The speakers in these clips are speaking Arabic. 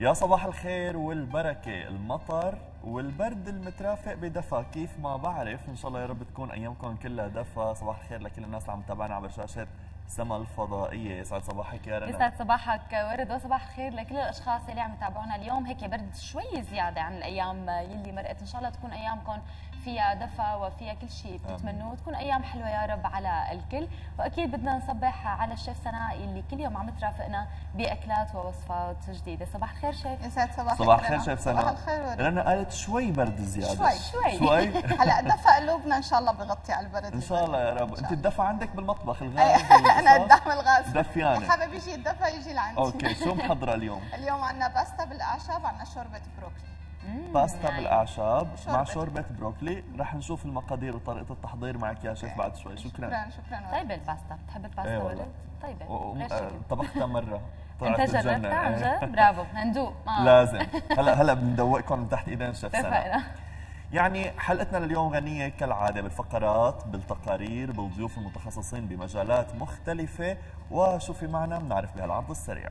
يا صباح الخير والبركة. المطر والبرد المترافق بدفى. كيف ما بعرف إن شاء الله يا رب تكون أيامكم كلها دفى. صباح الخير لكل الناس اللي عم تتابعنا على شاشة سما الفضائية. يسعد صباحك يا رنا. يسعد صباحك ورد وصباح الخير لكل الأشخاص اللي عم يتابعونا اليوم. هيك برد شوي زيادة عن الأيام يلي مرقت. إن شاء الله تكون أيامكم فيها دفى وفيها كل شيء بتتمنوه. تكون أيام حلوة يا رب على الكل. وأكيد بدنا نصبح على الشيف سناء اللي كل يوم عم ترافقنا بأكلات ووصفات جديدة. صباح الخير شيف. يسعد صباحك صباح الخير. شيف سناء صباح الخير رنا قالت شوي برد زيادة. شوي. شوي. شوي. هلا دفى قلوبنا إن شاء الله بغطي على البرد. إن شاء الله يا رب. أنت الدفى عندك بالمطبخ الغاز أنا الدعم الغاز دفيانة. حابب يجي الدفى يجي لعندي. okay شو محضرة اليوم؟ اليوم عندنا باستا بالأعشاب عندنا شوربة بروكلي. باستا بالأعشاب مع شوربة. شوربة بروكلي. رح نشوف المقادير وطريقة التحضير معك يا شيف بعد شوي. شكرا. شكرا شكرا. طيبه الباستا. بتحب الباستا والله. ورد طيبه آه،. طبختها مرة. طلعت انت. جربتها عن. جد. برافو. حندوق آه. لازم. هلا هلا بندوقكم من تحت إيدين شيف اتفقنا. يعني حلقتنا لليوم غنية كالعادة بالفقرات بالتقارير بالضيوف المتخصصين بمجالات مختلفة. وشو في معنا؟ بنعرف بهالعرض السريع.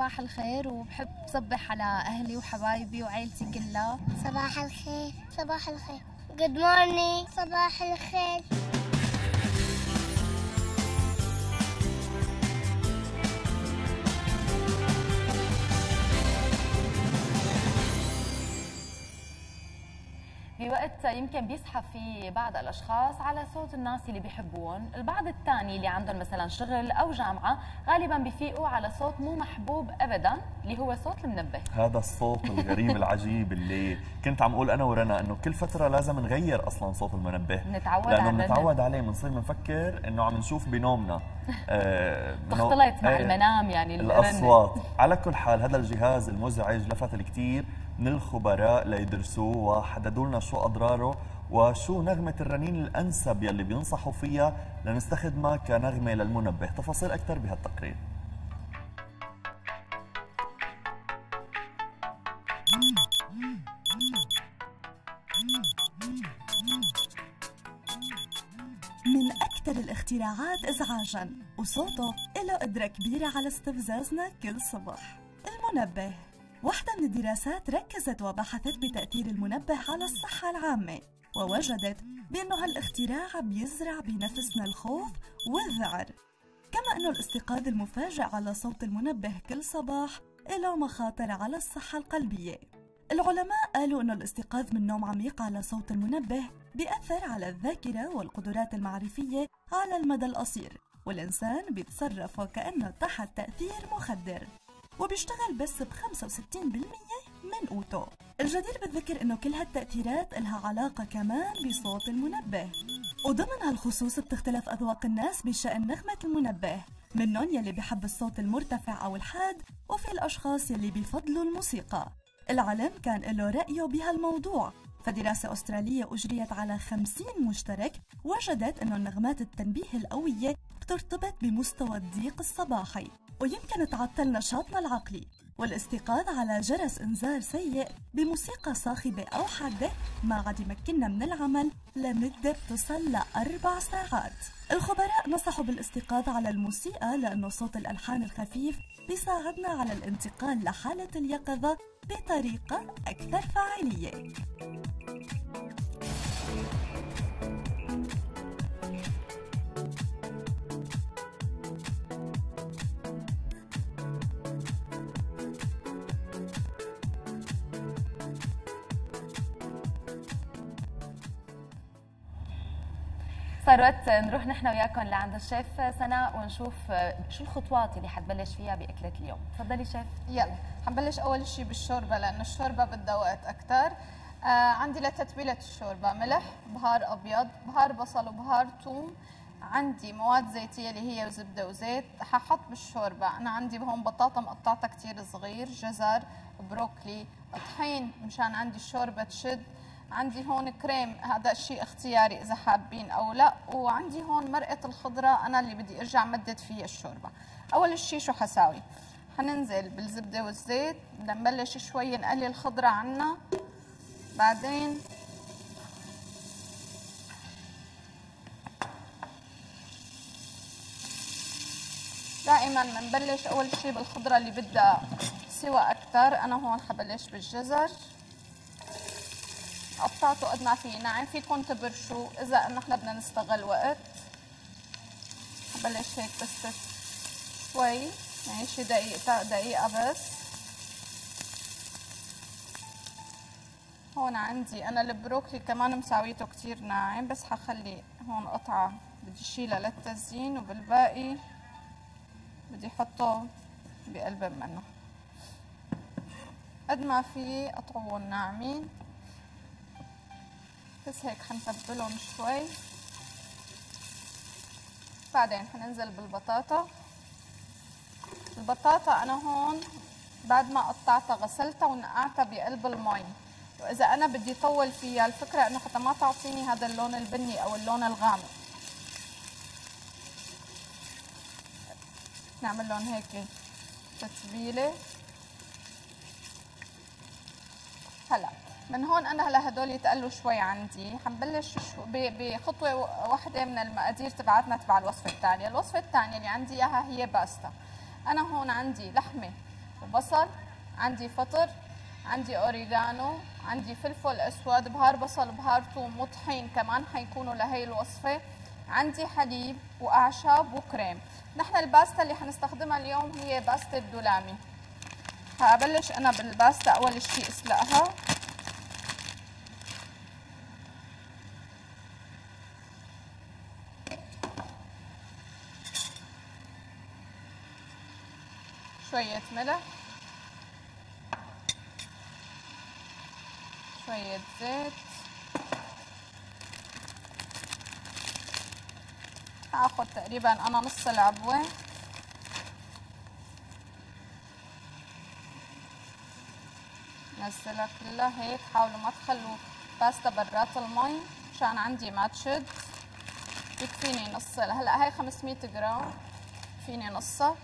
صباح الخير وبحب صبح على أهلي وحبايبي وعيلتي كلها. صباح الخير صباح الخير. Good morning. صباح الخير. بوقت يمكن بيصحى فيه بعض الأشخاص على صوت الناس اللي بيحبوهم، البعض الثاني اللي عندهم مثلا شغل أو جامعة غالبا بيفيقوا على صوت مو محبوب ابدا اللي هو صوت المنبه. هذا الصوت الغريب العجيب اللي كنت عم أقول أنا ورنا إنه كل فترة لازم نغير أصلا صوت المنبه نتعود لأنه على الرنة. بنتعود عليه بنصير بنفكر إنه عم نشوف بنومنا آه، تختلط مع إيه. المنام يعني. الأصوات على كل حال هذا الجهاز المزعج لفت الكثير من الخبراء ليدرسوه وحددوا لنا شو أضراره وشو نغمة الرنين الأنسب يلي بينصحوا فيها لنستخدمها كنغمة للمنبه. تفاصيل أكثر بهالتقرير. من أكثر الاختراعات إزعاجاً وصوته له قدرة كبيرة على استفزازنا كل صبح. المنبه. واحدة من الدراسات ركزت وبحثت بتأثير المنبه على الصحة العامة ووجدت بأنه هالاختراع بيزرع بنفسنا الخوف والذعر. كما أنه الاستيقاظ المفاجئ على صوت المنبه كل صباح له مخاطر على الصحة القلبية. العلماء قالوا أنه الاستيقاظ من نوم عميق على صوت المنبه بيأثر على الذاكرة والقدرات المعرفية على المدى القصير والإنسان بيتصرف وكأنه تحت تأثير مخدر. وبيشتغل بس ب 65% من قوته الجدير بالذكر إنه كل هالتأثيرات لها علاقة كمان بصوت المنبه. وضمن هالخصوص بتختلف أذواق الناس بشأن نغمة المنبه منهم يلي بيحب الصوت المرتفع أو الحاد وفي الأشخاص يلي بيفضلوا الموسيقى. العلم كان له رأيه بهالموضوع فدراسة أسترالية أجريت على 50 مشترك وجدت أنه النغمات التنبيه القوية بترتبط بمستوى الضيق الصباحي. ويمكن تعطل نشاطنا العقلي والاستيقاظ على جرس إنذار سيء بموسيقى صاخبة أو حادة ما عاد يمكننا من العمل لمدة تصل لأربع ساعات. الخبراء نصحوا بالاستيقاظ على الموسيقى لأنه صوت الألحان الخفيف بيساعدنا على الانتقال لحالة اليقظة بطريقة أكثر فاعلية. صارت نروح نحن وياكم لعند الشيف سناء ونشوف شو الخطوات اللي حتبلش فيها بأكلة اليوم. تفضلي شيف. يلا حنبلش أول شيء بالشوربة لأنه الشوربة بدها وقت أكثر آه عندي لتتبيلة الشوربة ملح بهار أبيض بهار بصل وبهار ثوم عندي مواد زيتية اللي هي زبدة وزيت. ححط بالشوربة. أنا عندي هون بطاطا مقطعتها كثير صغير جزر بروكلي. طحين مشان عندي الشوربه تشد عندي هون كريم هذا شيء اختياري إذا حابين أو لا. وعندي هون مرقه الخضره أنا اللي بدي أرجع مدد فيها الشوربة. أول شيء شو حساوي؟ حننزل بالزبدة والزيت بدنا نبلش شوي نقلي الخضرة عنا. بعدين دائما بنبلش أول شيء بالخضره اللي بدها سوى أكثر أنا هون حبلش بالجزر. قطعته قد ما في ناعم فيكم تبرشوا إذا نحن بدنا نستغل وقت. حبلش هيك بس شوي يعني شي دقيقة دقيقة بس. هون عندي أنا البروكلي كمان مساويته كتير ناعم بس حخلي هون قطعة بدي شيلها للتزيين وبالباقي بدي احطه بقلب منه. قد ما في قطعوهم ناعمين. بس هيك حنتبلهم شوي. بعدين حننزل بالبطاطا. البطاطا أنا هون بعد ما قطعتها غسلتها ونقعتها بقلب المي. وإذا أنا بدي طول فيها الفكرة إنه حتى ما تعطيني هذا اللون البني أو اللون الغامق. نعمل لهم هيك تتبيله هلا. من هون أنا هلا هدول يتقلوا شوي عندي. حنبلش بخطوة واحدة من المقادير تبعتنا تبع الوصفة الثانية الوصفة الثانية اللي عندي إياها هي باستا. أنا هون عندي لحمة وبصل عندي فطر عندي اوريجانو عندي فلفل أسود بهار بصل بهار ثوم وطحين كمان حيكونوا لهي الوصفة. عندي حليب وأعشاب و كريم. نحن الباستا اللي حنستخدمها اليوم هي باستا الدولامي. هبلش أنا بالباستا أول شيء أسلقها. شوية ملح. شوية زيت. هاخد تقريبا أنا نص العبوة. نزلها كلها هيك حاولوا ما تخلوا باستا برات المي عشان عندي ما تشد. يكفيني نص هلأ هاي 500 جرام. فيني نصها.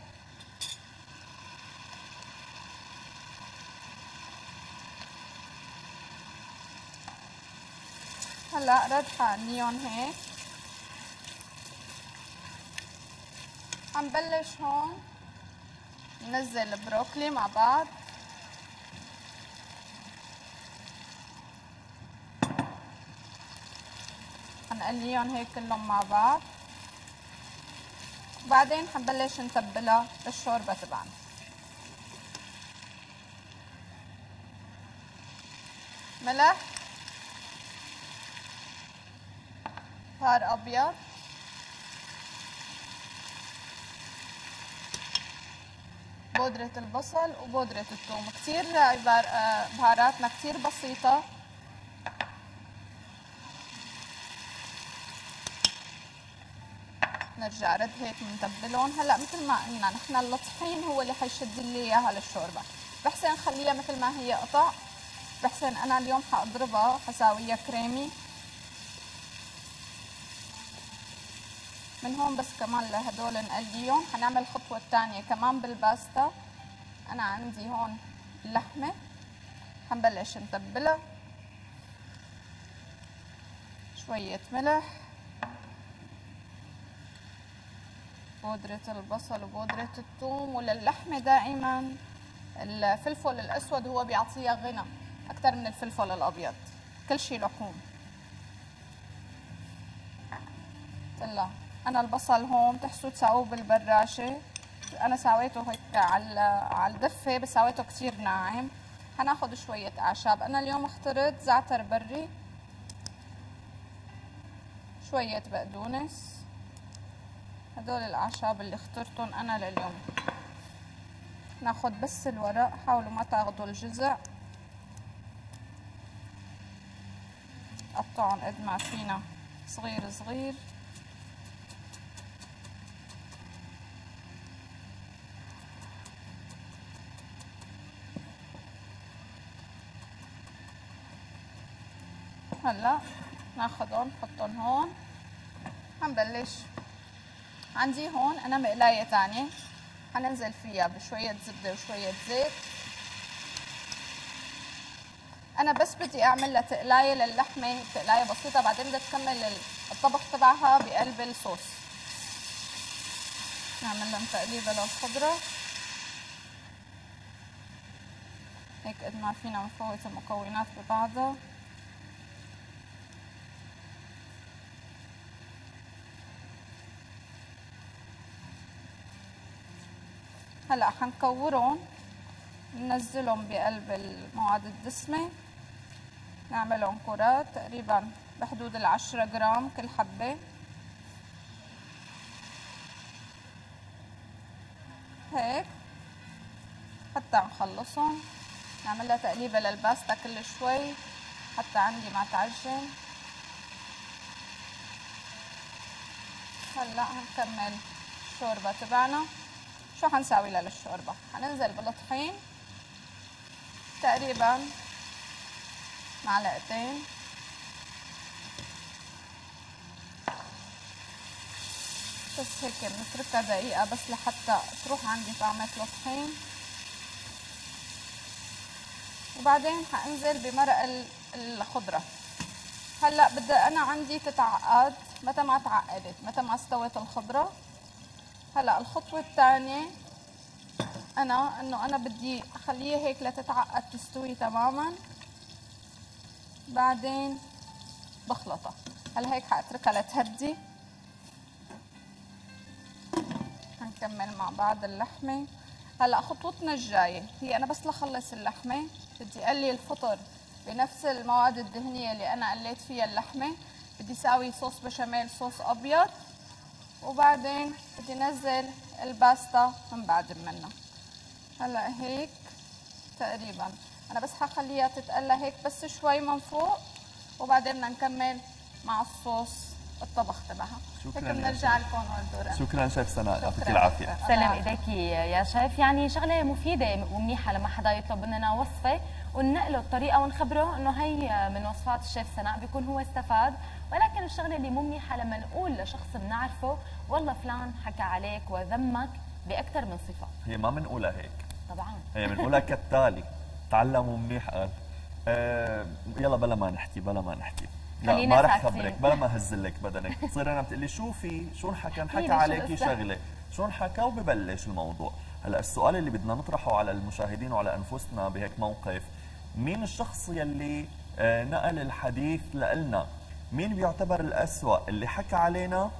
هلا ردحة نيون هيك. حنبلش هون. ننزل البروكلي مع بعض. حنقليهم هيك كلهم مع بعض. وبعدين حنبلش نتبلها بالشوربة تبعنا. ملح؟ بهار أبيض بودرة البصل وبودرة الثوم كتير بهاراتنا كتير بسيطة نرجع رد هيك نتبلهم هلا مثل ما قلنا نحن الطحين هو اللي حيشد لي اياها للشوربه بحسن خليها مثل ما هي قطع بحسن أنا اليوم حاضربها حساويها كريمي من هون بس كمان لهدول نقليهم حنعمل الخطوة الثانية كمان بالباستا. أنا عندي هون اللحمة. حنبلش نتبلها. شوية ملح. بودرة البصل وبودرة الثوم. وللحمة دائما الفلفل الأسود هو بيعطيها غنى أكثر من الفلفل الأبيض. كل شيء لحوم. طلع أنا البصل هون تحسوا تساووه بالبراشة. أنا سويته هيك على على الدفة بس سويته كثير ناعم. حناخذ شوية أعشاب. أنا اليوم اخترت زعتر بري شوية بقدونس. هدول الأعشاب اللي اخترتهم أنا لليوم. ناخذ بس الورق حاولوا ما تاخذوا الجزء. قطعهم قد ما فينا صغير صغير. هلا ناخذهم نحطهم هون. حنبلش عندي هون أنا مقلاية ثانية حننزل فيها بشوية زبدة وشوية زيت. أنا بس بدي أعمل لها تقلاية للحمة تقلاية بسيطة بعدين بدها تكمل الطبخ تبعها بقلب الصوص. نعمل لهم تقليبة للخضرة هيك قد ما فينا نفوت المكونات ببعضها. هلا حنكورهم ننزلهم بقلب المواد الدسمة نعملهم كرات تقريبا بحدود العشرة جرام كل حبة. هيك حتى نخلصهم. نعمل لها تقليبة للباستا كل شوي حتى عندي ما تعجن. هلا هنكمل الشوربة تبعنا. شو حنساوي للشوربة حننزل بالطحين تقريبا معلقتين. بس هيك بنتركها دقيقة بس لحتى تروح عندي طعمة الطحين وبعدين حانزل بمرق الخضرة. هلأ بدي أنا عندي تتعقد متى ما تعقدت متى ما استوت الخضرة. هلا الخطوة الثانية أنا إنه أنا بدي اخليها هيك لتتعقد تستوي تماما. بعدين بخلطها. هلا هيك حأتركها لتهدي. هنكمل مع بعض اللحمة. هلا خطوتنا الجاية هي أنا بس لخلص اللحمة. بدي أقلي الفطر بنفس المواد الدهنية اللي أنا قليت فيها اللحمة. بدي أسوي صوص بشاميل صوص أبيض. وبعدين بدي انزل الباستا من بعد منها هلا هيك تقريبا. أنا بس حخليها تتقلى هيك بس شوي من فوق وبعدين بدنا نكمل مع الصوص الطبخ تبعها. شكرا هيك بنرجع لكم والدورة شكرا شيف سناء. يعطيك العافية. سلام ايديك يا شيف يعني شغلة مفيدة ومنيحة لما حدا يطلب مننا وصفة. وننقله الطريقة ونخبره إنه هي من وصفات الشيف سناء بيكون هو استفاد. ولكن الشغلة اللي مو منيحه لما نقول لشخص بنعرفه والله فلان حكى عليك وذمك بأكثر من صفة. هي ما بنقولها هيك. طبعا. هي بنقولها كالتالي. تعلموا منيح. قال. آه يلا بلا ما نحكي بلا ما نحكي. لا ما رح خبرك بلا ما هزلك بدنك. تصير أنا بتقلي شو في شو انحكى؟ انحكى عليكي شغلة. شو انحكى وببلش الموضوع. هلأ السؤال اللي بدنا نطرحه على المشاهدين وعلى أنفسنا بهيك موقف مين الشخص يلي آه نقل الحديث لنا مين بيعتبر الأسوأ؟ اللي حكى علينا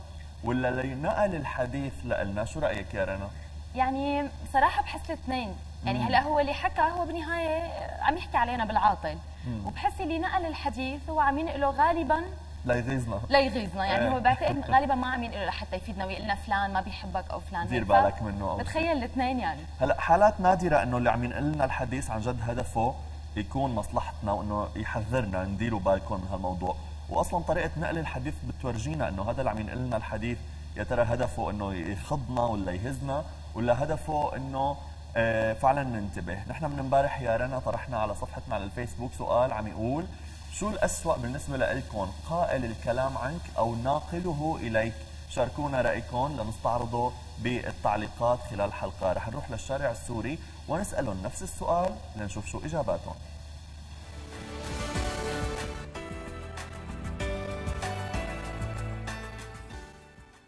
ولا اللي نقل الحديث لنا شو رأيك يا رنا؟ يعني صراحة بحس الاثنين. يعني هلأ هو اللي حكى هو بالنهاية عم يحكي علينا بالعاطل. مم. وبحس اللي نقل الحديث هو عم ينقله غالبا ليغيظنا ليغيظنا يعني هو بعتقد غالبا ما عم ينقله لحتى يفيدنا. ويقول لنا فلان ما بيحبك أو فلان دير بالك منه أو بتخيل الاثنين يعني. هلأ حالات نادرة إنه اللي عم ينقل لنا الحديث عن جد هدفه يكون مصلحتنا وإنه يحذرنا نديروا بالكم من هالموضوع. واصلا طريقة نقل الحديث بتورجينا إنه هذا اللي عم ينقل لنا الحديث يا ترى هدفه إنه يخضنا ولا يهزنا ولا هدفه إنه آه، فعلا ننتبه. نحن من امبارح يا رنا طرحنا على صفحتنا على الفيسبوك سؤال عم يقول شو الأسوأ بالنسبة لكم قائل الكلام عنك أو ناقله إليك؟ شاركونا رأيكم لنستعرضه بالتعليقات خلال الحلقة رح نروح للشارع السوري. ونسألهم نفس السؤال لنشوف شو إجاباتهم.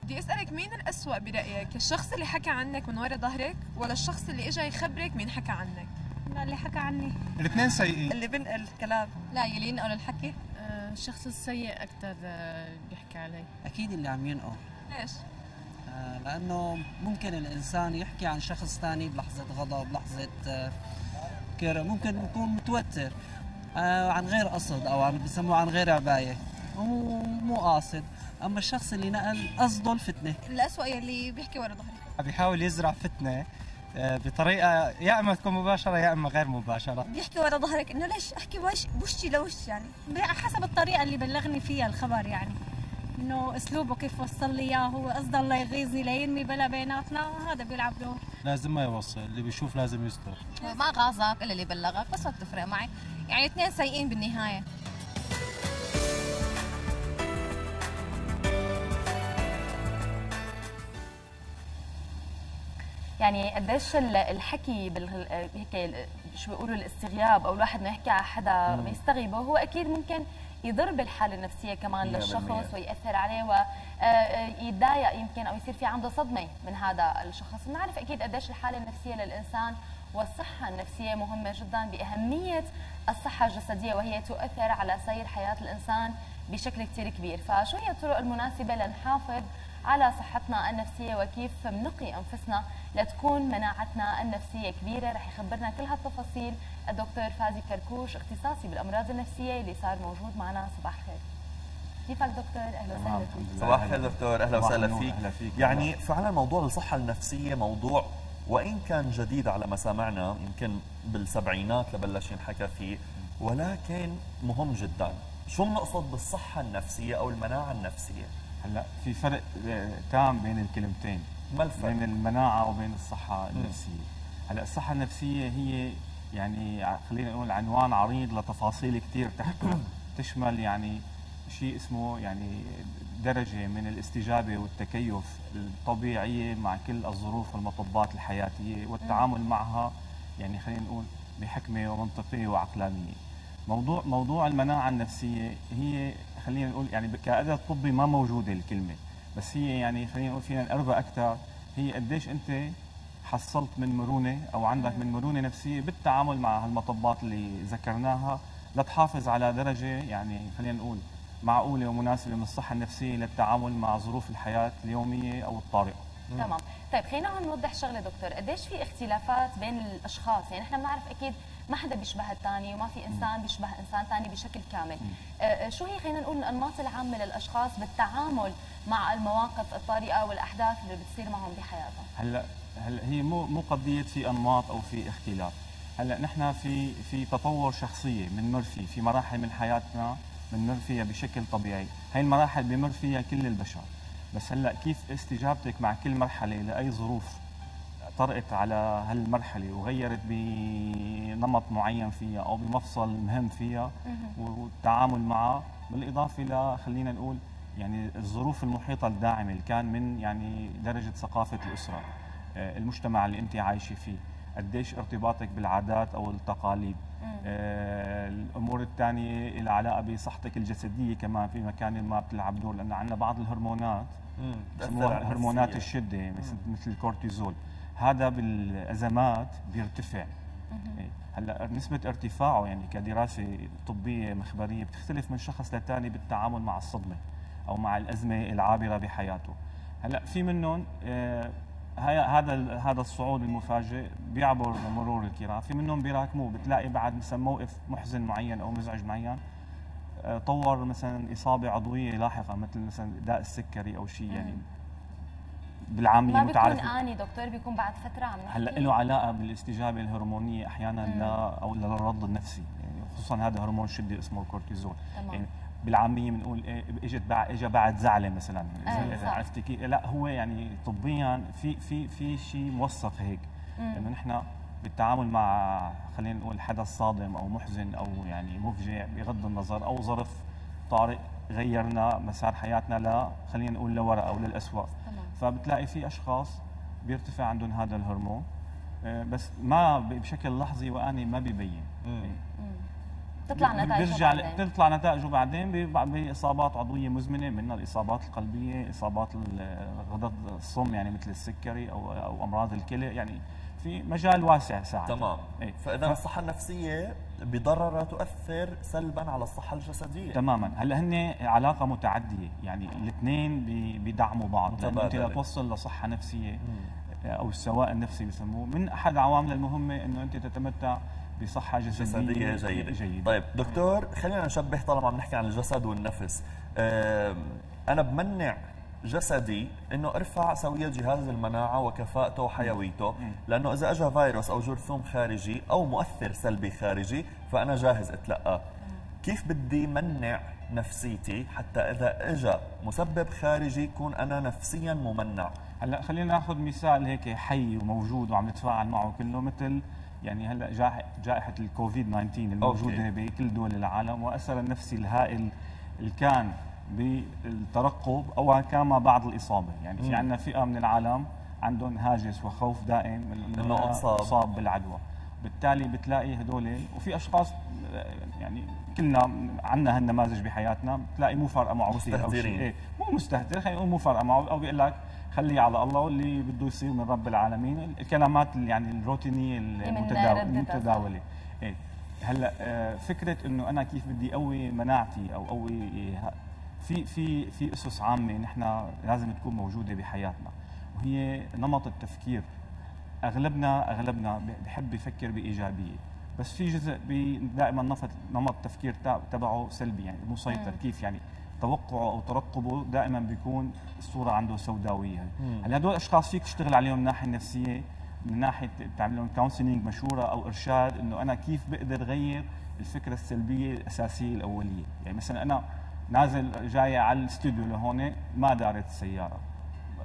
بدي أسألك مين الأسوأ برأيك؟ الشخص اللي حكى عنك من وراء ظهرك ولا الشخص اللي اجى يخبرك مين حكى عنك؟ لا اللي حكى عني. الاثنين سيئين. اللي بنقل الكلام. لا يلي ينقل الحكي. آه الشخص السيء أكثر آه بيحكي علي. أكيد اللي عم ينقل. ليش؟ لأنه ممكن الإنسان يحكي عن شخص ثاني بلحظة غضب لحظه آه كره ممكن يكون متوتر آه عن غير قصد أو عم بسموه عن غير عباية هو مو قاصد. أما الشخص اللي نقل قصده الفتنه الاسوء يلي بيحكي ورا ظهري. بيحاول يزرع فتنة آه، بطريقة يا إما تكون مباشرة يا إما غير مباشرة. بيحكي ورا ظهرك إنه ليش؟ أحكي وش؟ وشي لوش يعني. حسب الطريقة اللي بلغني فيها الخبر يعني. إنه أسلوبه كيف وصل لي إياه هو قصده الله يغيظني ليرمي بلا بيناتنا هذا بيلعب دور. لازم ما يوصل اللي بيشوف لازم يستر. ما غاظك الا اللي بلغك بس ما بتفرق معي. يعني اثنين سيئين بالنهاية. يعني قديش ال- الحكي بال هيك شو بيقولوا الاستغياب أو الواحد انه يحكي على حدا مم. ويستغيبه هو أكيد ممكن يضر بالحالة النفسية كمان. للشخص ويأثر عليه ويتضايق يمكن أو يصير في عنده صدمة من هذا الشخص بنعرف أكيد قديش الحالة النفسية للإنسان والصحة النفسية مهمة جدا بأهمية الصحة الجسدية وهي تؤثر على سير حياة الإنسان بشكل كثير كبير فشو هي الطرق المناسبة لنحافظ على صحتنا النفسية وكيف بنقي أنفسنا. لتكون مناعتنا النفسية كبيرة. رح يخبرنا كل هالتفاصيل الدكتور فادي كركوش اختصاصي بالأمراض النفسية اللي صار موجود معنا. صباح الخير. كيفك دكتور؟ أهلا وسهلا فيك. صباح الخير دكتور أهلا وسهلا فيك. فيك. يعني فعلا موضوع الصحة النفسية موضوع وإن كان جديد على ما سمعنا يمكن بالسبعينات لبلش ينحكى فيه ولكن مهم جدا. شو بنقصد بالصحة النفسية أو المناعة النفسية؟ هلا في فرق تام بين الكلمتين ما الفرق؟ بين المناعة وبين الصحة النفسية. هلا الصحة النفسية هي يعني خلينا نقول عنوان عريض لتفاصيل كثير تحته تشمل يعني شيء اسمه يعني درجة من الاستجابة والتكيف الطبيعية مع كل الظروف والمطبات الحياتية والتعامل معها يعني خلينا نقول بحكمة ومنطقية وعقلانية. موضوع موضوع المناعة النفسية هي خلينا نقول يعني كأداة طبي ما موجودة الكلمة. بس هي يعني خلينا نقول فينا نقربها أكثر هي قديش أنت حصلت من مرونة أو عندك من مرونة نفسية بالتعامل مع هالمطبات اللي ذكرناها لتحافظ على درجة يعني خلينا نقول معقولة ومناسبة من الصحة النفسية للتعامل مع ظروف الحياة اليومية أو الطارئة. تمام. طيب خلينا هون نوضح شغلة دكتور. قديش في اختلافات بين الأشخاص؟ يعني إحنا بنعرف أكيد ما حدا بيشبه الثاني وما في إنسان بيشبه إنسان ثاني بشكل كامل. آه، آه، شو هي خلينا نقول الانماط العامه للاشخاص بالتعامل مع المواقف الطارئه والأحداث اللي بتصير معهم بحياتهم؟ هلأ هلأ هي مو مو قضية في أنماط أو في اختلاف. هلأ نحن في في تطور شخصية بنمر فيه في مراحل من حياتنا بنمر فيها بشكل طبيعي. هاي المراحل بمر فيها كل البشر. بس هلأ كيف استجابتك مع كل مرحلة لأي ظروف؟ طرقت على هالمرحلة وغيرت بنمط معين فيها أو بمفصل مهم فيها والتعامل معه بالإضافة ل خلينا نقول يعني الظروف المحيطة الداعمة اللي كان من يعني درجة ثقافة الأسرة آه، المجتمع اللي أنت عايشة فيه. قديش ارتباطك بالعادات أو التقاليد؟ آه، الأمور الثانية لها علاقة بصحتك الجسدية كمان في مكان ما بتلعب دور لأن عندنا بعض الهرمونات. بسموها هرمونات. الشدة مثل الكورتيزول. هذا بالأزمات بيرتفع. هلأ نسبة ارتفاعه يعني كدراسة طبية مخبرية بتختلف من شخص للتاني بالتعامل مع الصدمة أو مع الأزمة العابرة بحياته. هلأ في منهم آه، هذا هذا الصعود المفاجئ بيعبر مرور الكرام، في منهم بيراكموه بتلاقي بعد مثلا موقف محزن معين أو مزعج معين آه، طور مثلا إصابة عضوية لاحقة مثل مثلا داء السكري أو شيء يعني بالعامية ما بيكون متعارف آني دكتور بيكون بعد فترة عم نحكي هلأ له علاقة بالاستجابة الهرمونية أحيانا. لا أو للرد النفسي يعني خصوصا هذا هرمون شدي اسمه الكورتيزول تمام. يعني بالعامية بنقول إيه إجت بعد اجى بعد زعلة مثلا إذا صح. عرفتي كيف لأ هو يعني طبيا في في في شيء موثق هيك. إنه نحن بالتعامل مع خلينا نقول حدث صادم أو محزن أو يعني مفجع بغض النظر أو ظرف طارئ غيرنا مسار حياتنا لا خلينا نقول لورا أو للاسوء تمام. فبتلاقي في أشخاص بيرتفع عندهم هذا الهرمون. آه، بس ما بشكل لحظي وأني ما بيبين. تطلع نتائجها بيرجع بعدين. بتطلع نتائجه بعدين باصابات عضوية مزمنة منها الإصابات القلبية إصابات ال- غدد الصم يعني مثل السكري أو أو أمراض الكلى. يعني في مجال واسع ساعات تمام. إيه. فإذا ف- الصحه النفسيه بضررها تؤثر سلبا على الصحة الجسدية. تماما. هلأ هن علاقة متعدية يعني الاثنين بي- بيدعموا بعض. لأنه أنت. لتوصل لصحة نفسية أو السواء النفسي بسموه من أحد العوامل المهمة إنه أنت تتمتع بصحة جسدية, جيدة. جيدة. طيب دكتور خلينا نشبه طالما عم نحكي عن الجسد والنفس. آم، أنا بمنع جسدي إنه أرفع سويه جهاز المناعة وكفاءته وحيويته لأنه إذا اجى فيروس أو جرثوم خارجي أو مؤثر سلبي خارجي فأنا جاهز اتلقاه كيف بدي منع نفسيتي حتى إذا اجى مسبب خارجي يكون أنا نفسيا ممنع؟ هلأ خلينا نأخذ مثال هيك حي وموجود وعم نتفاعل معه كله مثل يعني هلأ جائحة الكوفيد 19 الموجودة أوكي. بكل دول العالم واثرها النفسي الهائل اللي كان بالترقب أو كان ما بعد الإصابة يعني في. عندنا فئة من العالم عندهم هاجس وخوف دائم أنصاب. أصاب بالعدوى بالتالي بتلاقي هدول وفي أشخاص يعني كلنا عندنا هالنماذج بحياتنا بتلاقي مو فارقة معه كثير أو شيء. إيه مو مستهتر خلينا نقول مو فارقة معه أو بيقول لك خليه على الله واللي بده يصير من رب العالمين الكلمات اللي يعني الروتينية ردتها. المتداولة إيه هلأ آه، فكرة إنه أنا كيف بدي اقوي مناعتي أو اقوي إيه، في في في اسس عامة نحن لازم تكون موجودة بحياتنا. وهي نمط التفكير. اغلبنا أغلبنا بحب يفكر بإيجابية. بس في جزء دائما نمط نمط التفكير تبعه سلبي يعني مسيطر. كيف يعني؟ توقعه أو ترقبه دائما بيكون الصورة عنده سوداوية. هلأ هدول الاشخاص فيك تشتغل عليهم من الناحيه النفسيه من ناحية تعمل لهم counseling مشوره أو إرشاد إنه أنا كيف بقدر غير الفكرة السلبية الأساسية الأولية. يعني مثلا أنا نازل جاي على الاستوديو لهون ما دارت السيارة.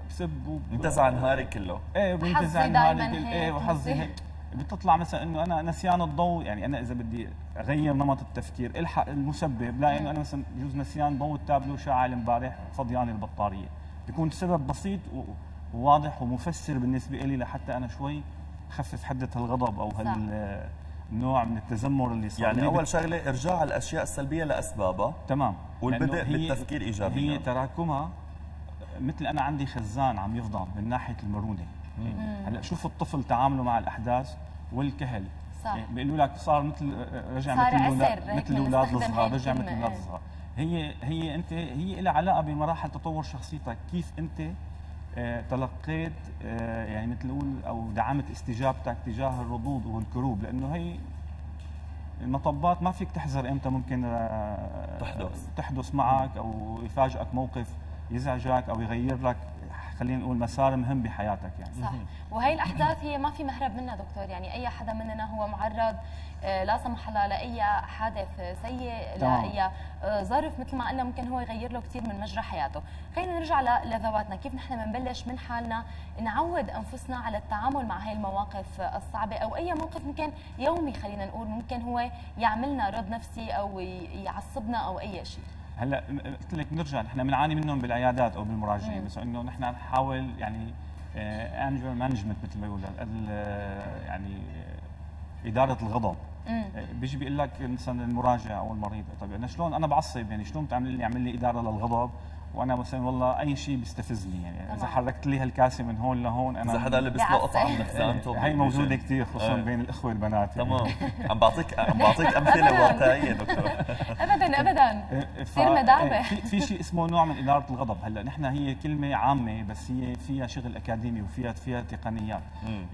بسب و- انتزع نهاري كله. إيه بنتزع نهاري كل- إيه وحظي. هيك. بتطلع مثلا إنه أنا نسيان الضوء يعني أنا إذا بدي أغير نمط التفكير إلحق المسبب لا إنه أنا مثلا بجوز نسيان ضوء التابلو شاعل امبارح فضيان البطارية. بيكون سبب بسيط وواضح ومفسر بالنسبة لي لحتى أنا شوي خفف حدة الغضب أو هال النوع من التذمر اللي صار. يعني أول بت- شغلة إرجاع الأشياء السلبية لأسبابها تمام. والبدء بالتفكير ايجابيا هي تراكمها مثل أنا عندي خزان عم يفضى من ناحية المرونة. هلأ شوف الطفل تعامله مع الأحداث والكهل. صح. يعني بيقولوا لك صار مثل رجع صار مثل هيك مثل الأولاد الصغار رجع مثل الأولاد. الصغار. هي هي أنت هي لها علاقة بمراحل تطور شخصيتك. كيف أنت تلقيت آه، يعني مثل نقول أو دعمت استجابتك تجاه الردود والكروب لأنه هي المطبات ما فيك تحذر إمتى ممكن آه، تحدث. تحدث معك أو يفاجئك موقف يزعجك أو يغير لك خلينا نقول مسار مهم بحياتك يعني. صح. وهي الأحداث هي ما في مهرب منها دكتور. يعني أي حدا مننا هو معرض آه، لا سمح الله لأي حادث سيء. لأي آه، ظرف مثل ما قلنا ممكن هو يغير له كثير من مجرى حياته. خلينا نرجع لذواتنا. كيف نحن بنبلش من حالنا نعود أنفسنا على التعامل مع هاي المواقف الصعبة أو أي موقف ممكن يومي خلينا نقول ممكن هو يعملنا رد نفسي أو يعصبنا أو أي شيء؟ هلا قلت لك نرجع نحن بنعاني منهم بالعيادات أو بالمراجعين. بس إنه نحن نحاول يعني anger management مثل ما بيقولوا آه، يعني آه، إدارة الغضب. آه، بيجي بيقول لك مثلا المراجع أو المريض طيب أنا شلون أنا بعصب يعني شلون بتعمل لي يعمل لي إدارة للغضب وأنا مثلا والله أي شيء بيستفزني يعني إذا تمام. حركت لي هالكاسة من هون لهون أنا إذا حدا لبس له قطعه من خزانته هي موجودة كثير خصوصا إيه. بين الإخوة البنات يعني. تمام عم بعطيك عم بعطيك أمثلة واقعية دكتور ابدا ابدا ف- كثير مدعبة. في في شيء اسمه نوع من إدارة الغضب هلأ نحن هي كلمة عامة بس هي فيها شغل أكاديمي وفيها فيها تقنيات.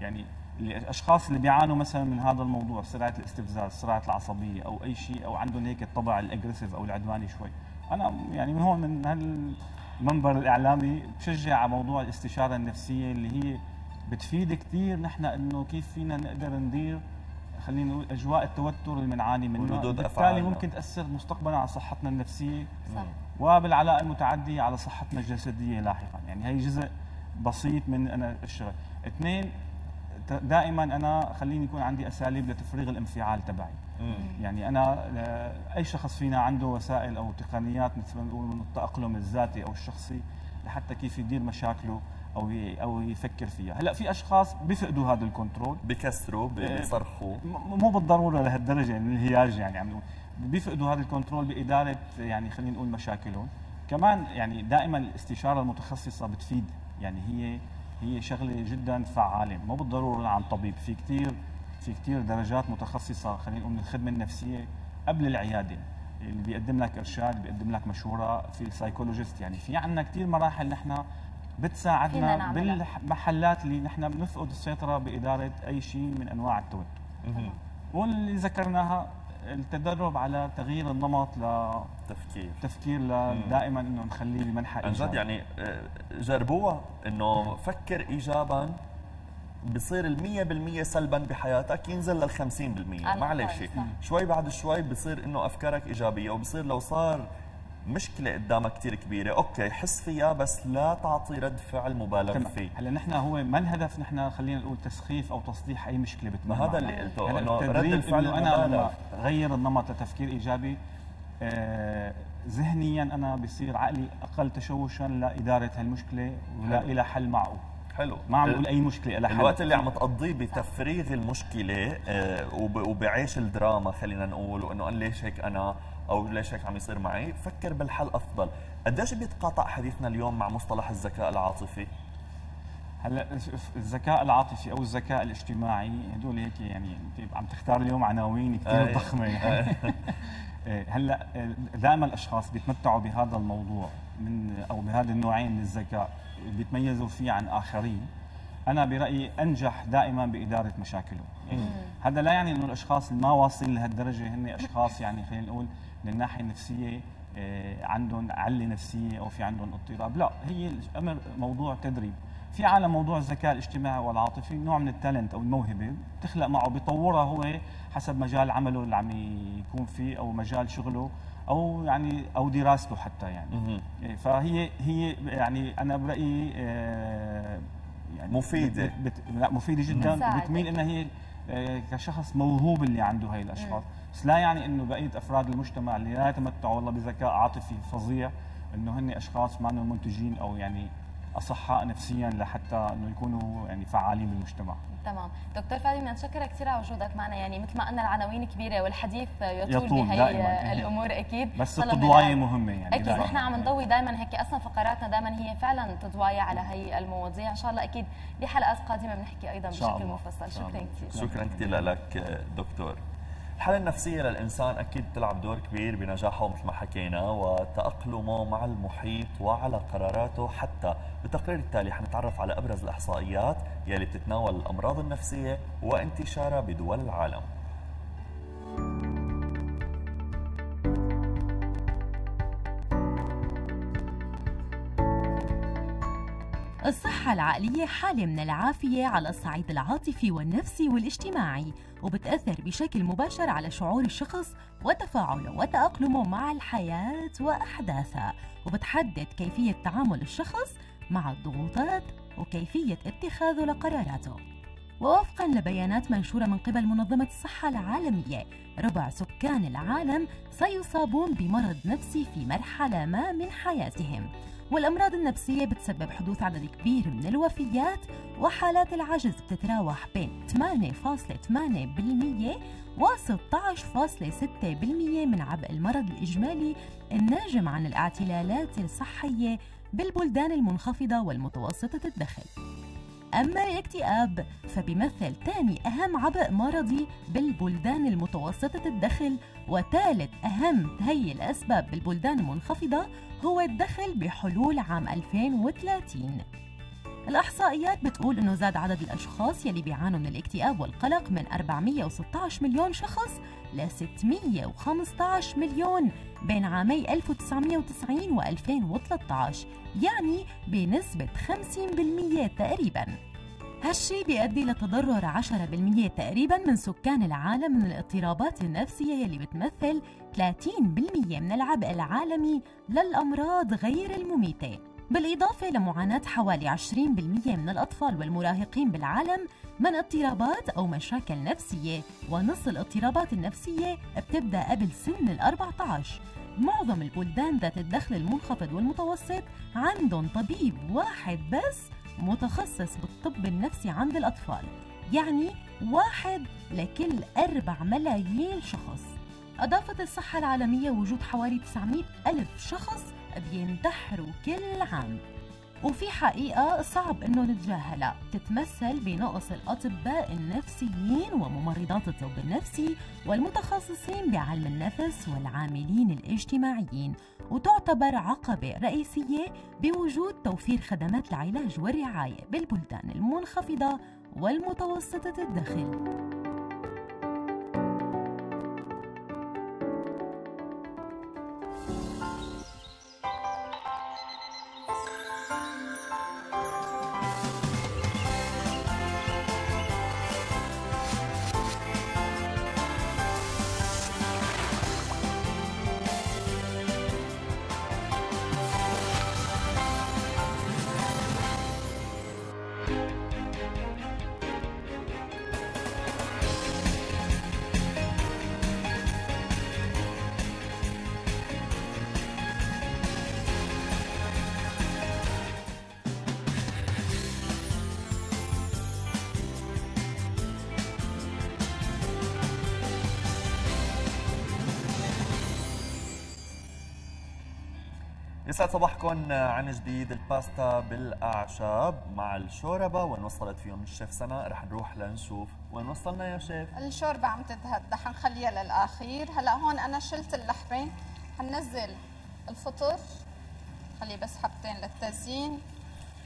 يعني الأشخاص اللي بيعانوا مثلا من هذا الموضوع سرعه الاستفزاز سرعه العصبية أو أي شيء أو عندهم هيك الطبع الاجريسيف أو العدواني شوي أنا يعني من هون من هالمنبر الإعلامي بشجع على موضوع الاستشارة النفسية اللي هي بتفيد كثير نحن إنه كيف فينا نقدر ندير خلينا نقول أجواء التوتر اللي بنعاني منه وردود بالتالي. ممكن تأثر مستقبلا على صحتنا النفسية. صح. وبالعلاقة المتعدية على صحتنا الجسدية لاحقا. يعني هي جزء بسيط من أنا الشغل اثنين دائما أنا خليني يكون عندي أساليب لتفريغ الانفعال تبعي. مم. يعني أنا ل- أي شخص فينا عنده وسائل أو تقنيات مثل ما نقول من التأقلم الذاتي أو الشخصي لحتى كيف يدير مشاكله أو أو يفكر فيها. هلأ في أشخاص بيفقدوا هذا ال control. بكسروا إيه. بيصرخوا. مو بالضرورة لهالدرجة من الهياج يعني عم نقول بيفقدوا هذا ال control بإدارة يعني خلينا نقول مشاكلهم. كمان يعني دائما الاستشارة المتخصصة بتفيد يعني هي هي شغلة جدا فعالة. مو بالضرورة عن طبيب في كثير في كثير درجات متخصصة خلينا نقول من الخدمة النفسية قبل العيادة اللي بيقدم لك إرشاد بيقدم لك مشورة في السايكولوجيست يعني في عندنا كثير مراحل نحن فينا بتساعدنا نعملها. بالمحلات اللي نحن بنفقد السيطرة بإدارة أي شيء من أنواع التوتر. واللي ذكرناها التدرب على تغيير النمط تفكير لتفكير دائما إنه نخليه بمنحى عن جد. يعني آه، جربوها إنه فكر ايجابا بصير ال 100% سلبا بحياتك ينزل لل 50% على معلش. شوي بعد شوي بصير إنه أفكارك إيجابية وبصير لو صار مشكلة قدامك كثير كبيرة أوكي حس فيها بس لا تعطي رد فعل مبالغ تمام. فيه هلا نحن هو ما الهدف نحن خلينا نقول تسخيف أو تصليح أي مشكلة بتمر ما هذا معنا. اللي قلته، هلا إنه رد الفعل إنه أنا. لما غير النمط لتفكير إيجابي آه، ذهنيا أنا بصير عقلي أقل تشوشا لإدارة هالمشكلة ولاقي لها حل معه حلو. ما عم بقول أي مشكلة لها الوقت اللي عم تقضيه بتفريغ المشكلة آه، وب- وبعيش الدراما خلينا نقول وإنه أنا ليش هيك أنا أو ليش هيك عم يصير معي فكر بالحل أفضل. قديش بيتقاطع حديثنا اليوم مع مصطلح الذكاء العاطفي؟ هلأ الذكاء العاطفي أو الذكاء الاجتماعي هدول هيك يعني انت عم تختار اليوم عناوين كثير أي. ضخمة يعني. إيه، هلأ دائما الأشخاص بيتمتعوا بهذا الموضوع من أو بهذا النوعين من الذكاء. بيتميزوا فيه عن آخرين أنا برأيي أنجح دائما بإدارة مشاكلهم يعني هذا لا يعني إنه الأشخاص اللي ما واصلين لهالدرجة هن أشخاص يعني خلينا نقول من الناحيه النفسية إيه، عندهم علة نفسية أو في عندهم اضطراب. لا هي الأمر موضوع تدريب. في عالم موضوع الذكاء الاجتماعي والعاطفي نوع من التالنت أو الموهبة بتخلق معه بيطورها هو حسب مجال عمله اللي عم يكون فيه أو مجال شغله. أو يعني أو دراسته حتى يعني. إيه، فهي هي يعني أنا برأيي آه، يعني مفيدة. بت بت لا مفيدة جدا. بتميل إنها هي آه، كشخص موهوب اللي عنده هاي الأشخاص. بس لا يعني إنه بقية أفراد المجتمع اللي لا يتمتعوا والله بذكاء عاطفي فظيع إنه هن أشخاص ما منتجين أو يعني أصحاء نفسيا لحتى إنه يكونوا يعني فعالين بالمجتمع تمام دكتور فادي بدنا نتشكرك كثير على وجودك معنا يعني مثل ما قلنا العناوين كبيرة والحديث يطول, يطول بهي دائماً. الأمور أكيد بس التضوايه. مهمة يعني أكيد. نحن عم نضوي دائما هيك أصلا فقراتنا دائما هي فعلا تضوايه على هي المواضيع إن شاء الله أكيد بحلقات قادمة بنحكي أيضا بشكل. مفصل شكرا. كثير شكرا كثير لك دكتور الحالة النفسية للإنسان أكيد تلعب دور كبير بنجاحه مثل ما حكينا وتأقلمه مع المحيط وعلى قراراته حتى بالتقرير التالي. حنتعرف على أبرز الإحصائيات يلي بتتناول الأمراض النفسية وانتشارها بدول العالم. الصحة العقلية حالة من العافية على الصعيد العاطفي والنفسي والاجتماعي وبتأثر بشكل مباشر على شعور الشخص وتفاعله وتأقلمه مع الحياة وأحداثها. وبتحدد كيفية تعامل الشخص مع الضغوطات وكيفية اتخاذه لقراراته. ووفقا لبيانات منشورة من قبل منظمة الصحة العالمية ربع سكان العالم سيصابون بمرض نفسي في مرحلة ما من حياتهم. والأمراض النفسية بتسبب حدوث عدد كبير من الوفيات وحالات العجز بتتراوح بين 8.8% و 16.6% من عبء المرض الإجمالي الناجم عن الاعتلالات الصحية بالبلدان المنخفضة والمتوسطة الدخل. أما الاكتئاب فبيمثل ثاني أهم عبء مرضي بالبلدان المتوسطة الدخل وثالث أهم هي الأسباب بالبلدان المنخفضة هو الدخل بحلول عام 2030 الإحصائيات بتقول إنه زاد عدد الأشخاص يلي بيعانوا من الاكتئاب والقلق من 416 مليون شخص ل 615 مليون بين عامي 1990 و 2013 يعني بنسبة 50% تقريباً. هالشي بيؤدي لتضرر 10% تقريبا من سكان العالم من الاضطرابات النفسية يلي بتمثل 30% من العبء العالمي للأمراض غير المميتة. بالإضافة لمعاناة حوالي 20% من الأطفال والمراهقين بالعالم من اضطرابات أو مشاكل نفسية ونص الاضطرابات النفسية بتبدأ قبل سن ال 14 معظم البلدان ذات الدخل المنخفض والمتوسط عندهم طبيب واحد بس متخصص بالطب النفسي عند الأطفال. يعني واحد لكل أربع ملايين شخص. أضافت الصحة العالمية وجود حوالي 900 ألف شخص بينتحروا كل عام. وفي حقيقة صعب إنه نتجاهلها. تتمثل بنقص الأطباء النفسيين وممرضات الطب النفسي والمتخصصين بعلم النفس والعاملين الاجتماعيين. وتعتبر عقبة رئيسية بوجود توفير خدمات العلاج والرعاية بالبلدان المنخفضة والمتوسطة الدخل. you يسعد صباحكم عن جديد الباستا بالأعشاب مع الشوربة وين وصلت فيهم الشيف سناء رح نروح لنشوف وين وصلنا يا شيف. الشوربة عم تتهدى حنخليها للاخير هلأ هون أنا شلت اللحمة حننزل الفطر خليه بس حبتين للتزيين.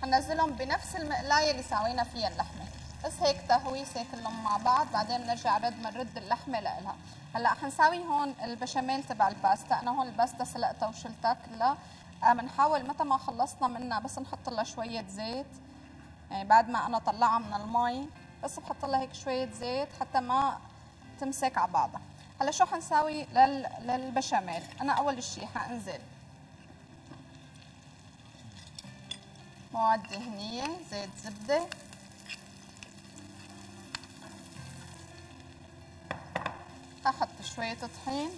حننزلهم بنفس المقلاية اللي سوينا فيها اللحمة. بس هيك تهويسه كلهم مع بعض بعدين بنرجع رد بنرد اللحمة لها هلأ حنساوي هون البشاميل تبع الباستا. أنا هون الباستا سلقتها وشلتها كلها. بنحاول آه متى ما خلصنا منها بس نحط لها شوية زيت. يعني بعد ما أنا طلعها من المي بس بحط لها هيك شوية زيت حتى ما تمسك على بعضها. هلا شو حنساوي لل... للبشاميل؟ أنا أول شيء حأنزل مواد دهنيه زيت زبدة. أحط شوية طحين.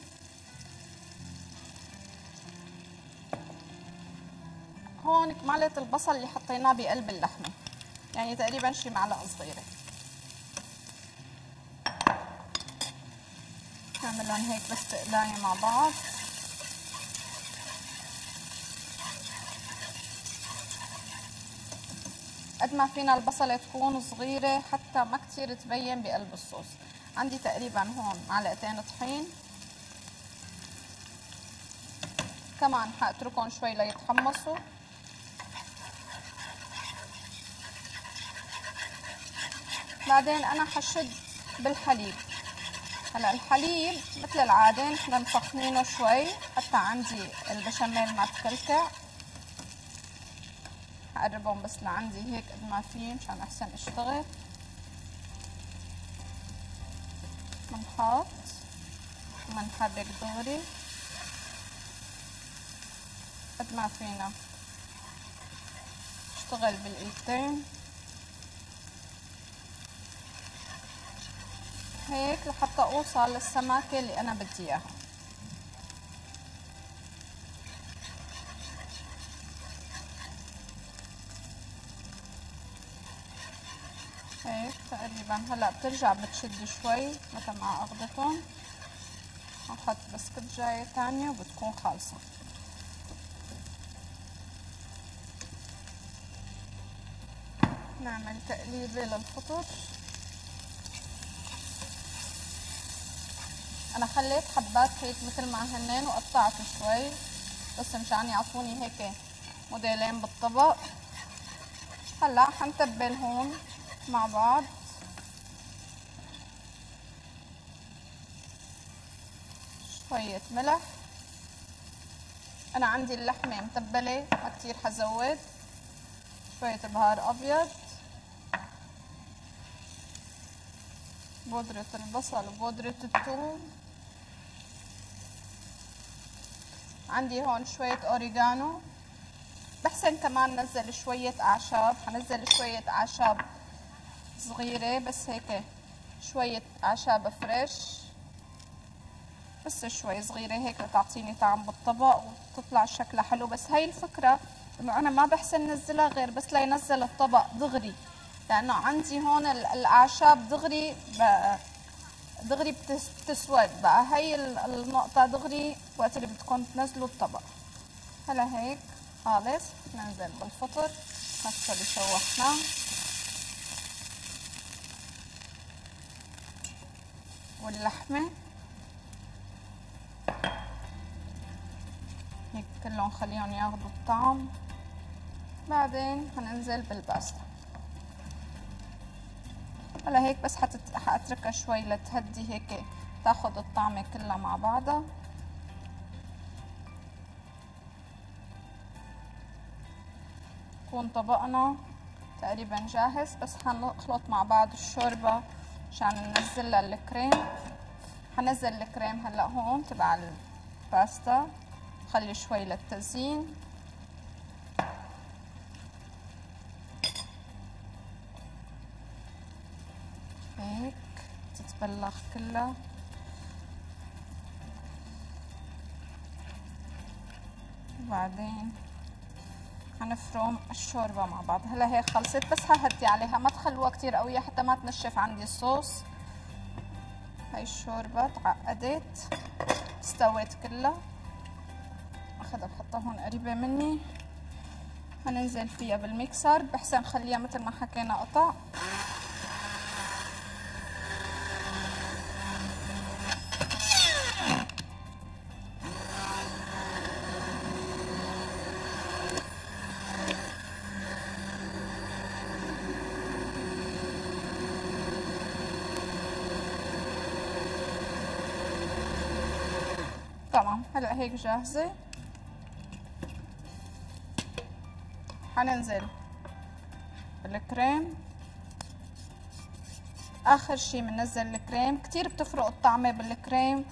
هون كمالة البصل اللي حطيناه بقلب اللحمة. يعني تقريبا شي معلقة صغيرة. نعملهم هيك بس تقلاية مع بعض. قد ما فينا البصلة تكون صغيرة حتى ما كتير تبين بقلب الصوص. عندي تقريبا هون معلقتين طحين. كمان حأتركهم شوي ليتحمصوا. بعدين أنا حشد بالحليب. هلأ الحليب مثل العادة نحن مفخمينه شوي حتى عندي البشاميل ما تكلكع هقربهم بس لعندي هيك قد ما في مشان أحسن أشتغل. بنحط وبنحرك دغري قد ما فينا. اشتغل بالايدين هيك لحتى أوصل للسماكة اللي أنا بدي إياها. هيك تقريبا. هلأ بترجع بتشد شوي مثل ما أخذتهم. أحط بس كبجاية تانية وبتكون خالصة. نعمل تقليبة للفطر أنا خليت حبات هيك مثل ما هنن وقطعت شوي بس مشان يعطوني هيك موديلين بالطبق. هلا حنتبل هون مع بعض. شوية ملح. أنا عندي اللحمة متبلة ما كتير حزود. شوية بهار أبيض. بودرة البصل وبودرة الثوم. عندي هون شوية أوريجانو بحسن كمان نزل شوية أعشاب. حنزل شوية أعشاب صغيرة بس هيك شوية أعشاب فريش. بس شوي صغيرة هيك لتعطيني طعم بالطبق وتطلع شكلها حلو. بس هاي الفكرة إنه أنا ما بحسن نزلها غير بس لينزل الطبق دغري. لأنه عندي هون الأعشاب دغري دغري بتسود بقى. هي النقطة دغري وقت اللي بدكم تنزلوا الطبق. هلا هيك خالص. ننزل بالفطر. هسه اللي شوحناه. واللحمة. هيك كلهم خليهم ياخدوا الطعم. بعدين هننزل بالباستا. هلا هيك بس. حأتركها شوي لتهدي هيك تاخد الطعمة كلها مع بعضها. يكون طبقنا تقريبا جاهز بس حنخلط مع بعض الشوربة عشان ننزلها الكريم. حنزل الكريم هلأ هون تبع الباستا. خلي شوي للتزيين هيك تتبلخ كلها وبعدين حنفرم الشوربة مع بعض. هلا هيك خلصت بس ههدي عليها. ما تخلوها كتير قوية حتى ما تنشف عندي الصوص. هاي الشوربة تعقدت استوت كلها. اخذها بحطها هون قريبة مني. هننزل فيها بالميكسر. بحسن نخليها مثل ما حكينا قطع تمام هلا هيك جاهزة؟ حننزل. بالكريم آخر شي بننزل الكريم. كتير بتفرق الطعمة بالكريم.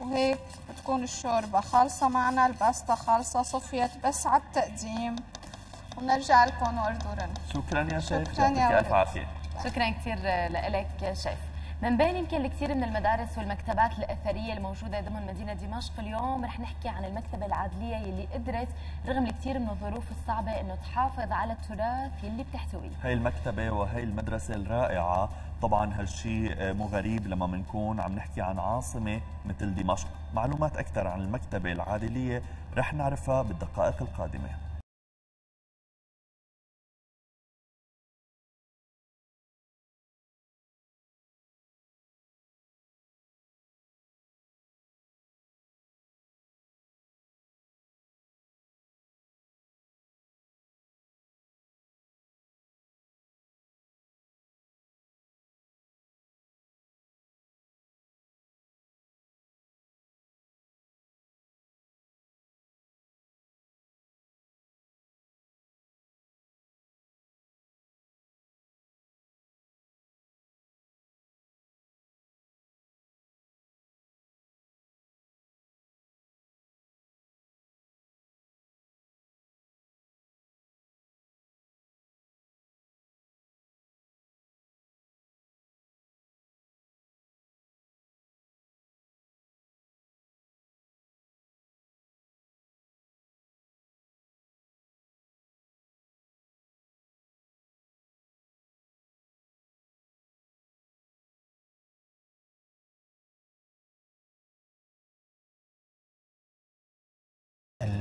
وهيك بتكون الشوربة خالصة معنا الباستا خالصة صفيت بس على التقديم. ونرجع لكم ورد ورن شكرا يا شيخ شكراً يا يعطيك ألف ولد. عافية. شكرا كثير لك شيف. من بين يمكن الكثير من المدارس والمكتبات الأثرية الموجودة ضمن مدينة دمشق اليوم. رح نحكي عن المكتبة العادلية يلي قدرت رغم الكثير من الظروف الصعبة إنه تحافظ على التراث يلي بتحتويه. هاي المكتبة وهي المدرسة الرائعة طبعا هالشيء مو غريب لما بنكون عم نحكي عن عاصمة مثل دمشق. معلومات أكثر عن المكتبة العادلية رح نعرفها بالدقائق القادمة.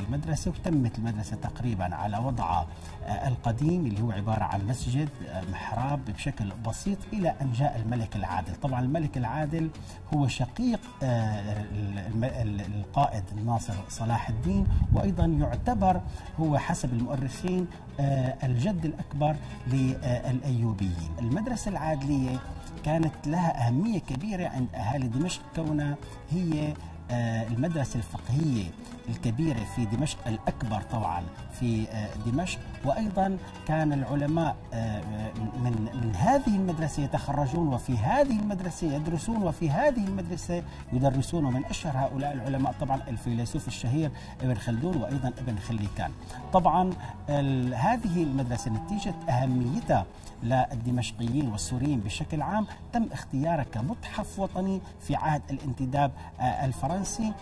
المدرسة وتمت المدرسة تقريبا على وضعها آه، القديم اللي هو عبارة عن مسجد آه، محراب بشكل بسيط إلى أن جاء الملك العادل. طبعا الملك العادل هو شقيق آه، القائد الناصر صلاح الدين وأيضا يعتبر هو حسب المؤرخين الجد الأكبر للأيوبيين. المدرسة العادلية كانت لها أهمية كبيرة عند أهالي دمشق كونها هي المدرسة الفقهية. الكبيرة في دمشق الأكبر طبعا في آه، دمشق. وأيضا كان العلماء آه، من من هذه المدرسة يتخرجون وفي هذه المدرسة يدرسون وفي هذه المدرسة يدرسون. ومن أشهر هؤلاء العلماء طبعا الفيلسوف الشهير ابن خلدون وأيضا ابن خليكان. طبعا هذه المدرسة نتيجة أهميتها للدمشقيين والسوريين بشكل عام. تم اختيارها كمتحف وطني في عهد الانتداب آه، الفرنسي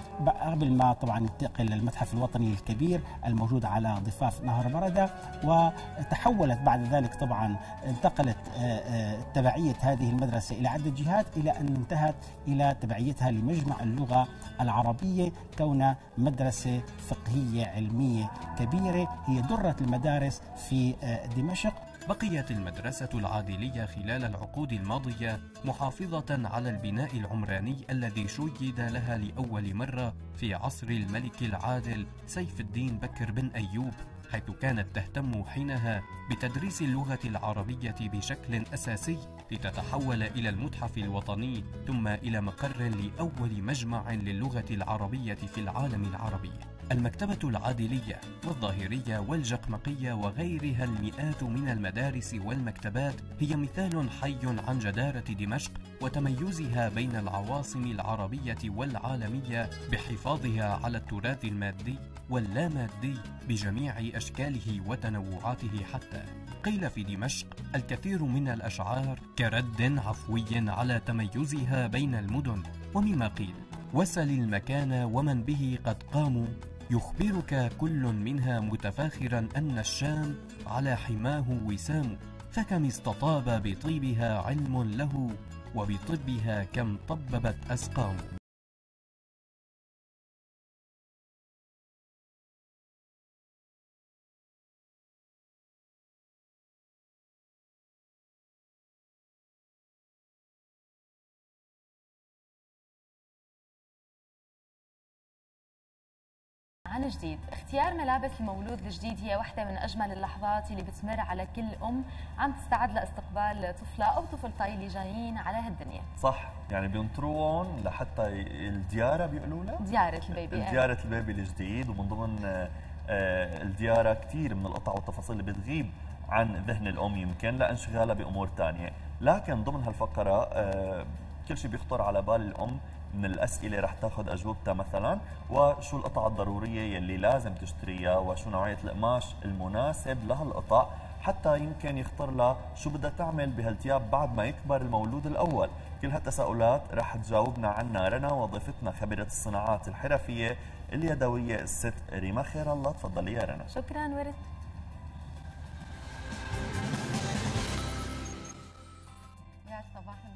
قبل ما طبعا ينتقل للمتحف الوطني الكبير الموجود على ضفاف نهر بردة وتحولت بعد ذلك طبعا انتقلت آه، آه، تبعية هذه المدرسة إلى عدة جهات إلى أن انتهت إلى تبعيتها لمجمع اللغة العربية كونها مدرسة فقهية علمية كبيرة هي درة المدارس في آه، دمشق. بقيت المدرسة العادلية خلال العقود الماضية محافظة على البناء العمراني الذي شيد لها لأول مرة في عصر الملك العادل سيف الدين بكر بن أيوب حيث كانت تهتم حينها بتدريس اللغة العربية بشكل أساسي لتتحول إلى المتحف الوطني ثم إلى مقر لأول مجمع للغة العربية في العالم العربي. المكتبة العادلية والظاهرية والجقمقية وغيرها المئات من المدارس والمكتبات هي مثال حي عن جدارة دمشق وتميزها بين العواصم العربية والعالمية بحفاظها على التراث المادي واللامادي بجميع أشكاله وتنوعاته حتى. قيل في دمشق الكثير من الأشعار كرد عفوي على تميزها بين المدن. ومما قيل وسل المكان ومن به قد قاموا يخبرك كل منها متفاخرا أن الشام على حماه وسام فكم استطاب بطيبها علم له وبطبها كم طببت أسقام عن جديد. اختيار ملابس المولود الجديد هي واحدة من أجمل اللحظات اللي بتمر على كل أم. عم تستعد لاستقبال طفلة أو طفلتين اللي جايين على هالدنيا. صح. يعني بينطروهم لحتى الديارة بيقولوا لها ديارة البيبي ديارة البيبي الجديد. ومن ضمن آه، آه، الديارة كثير من القطع والتفاصيل اللي بتغيب عن ذهن الأم يمكن لانشغالها بأمور ثانية لكن ضمن هالفقرة آه، كل شيء بيخطر على بال الأم. من الأسئلة رح تاخذ أجوبتها مثلا. وشو القطع الضرورية يلي لازم تشتريها؟ وشو نوعية القماش المناسب لهالقطع؟ حتى يمكن يخطر لها شو بدها تعمل بهالثياب بعد ما يكبر المولود الأول. كل هالتساؤلات رح تجاوبنا عنها رنا وضيفتنا خبيرة الصناعات الحرفية اليدوية الست ريما خير الله. تفضلي يا رنا. شكرا ورد.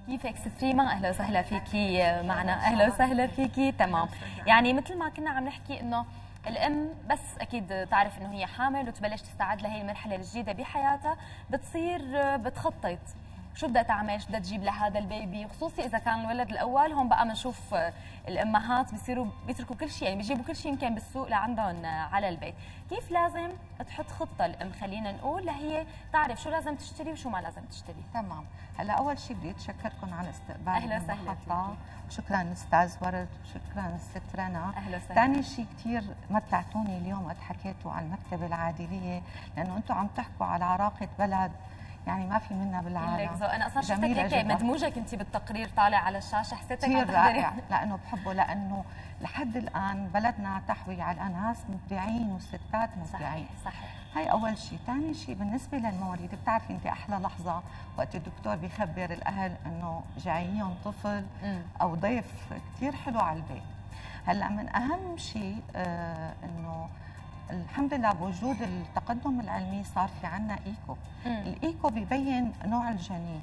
كيفك ست ريما أهلا وسهلا فيكي معنا. أهلا وسهلا فيكي تمام. يعني مثل ما كنا عم نحكي إنه الأم بس أكيد تعرف إنه هي حامل وتبلش تستعد لهي المرحلة الجديدة بحياتها بتصير بتخطط. شو بدها تعمل؟ شو بدها تجيب لهذا البيبي؟ خصوصي إذا كان الولد الأول هون بقى بنشوف الأمهات بيصيروا بيتركوا كل شيء يعني بيجيبوا كل شيء يمكن بالسوق لعندهم على البيت. كيف لازم تحط خطة الأم؟ خلينا نقول لهي تعرف شو لازم تشتري وشو ما لازم تشتري. تمام. هلا أول شيء بدي أتشكركم على استقبال أهلا وسهلا شكرا أستاذ ورد وشكرا الست رنا. أهلا وسهلا ثاني شيء كثير متعتوني اليوم وقت حكيتوا عن المكتبه العادلية لأنه أنتم عم تحكوا على عراقة بلد يعني ما في منها بالعالم. أنا أصلا شفتك هيك مدموجة كنتي بالتقرير طالع على الشاشة حسيتك كثير رائع لأنه بحبه لأنه لحد الآن بلدنا تحوي على اناس مبدعين وستات مبدعين. صحيح. صحيح هاي أول شيء، ثاني شيء بالنسبة للمواليد بتعرفي انت أحلى لحظة وقت الدكتور بيخبر الأهل إنه جايين طفل أو ضيف كثير حلو على البيت. هلأ من أهم شيء آه إنه الحمد لله بوجود التقدم العلمي صار في عنا إيكو. الإيكو بيبين نوع الجنين.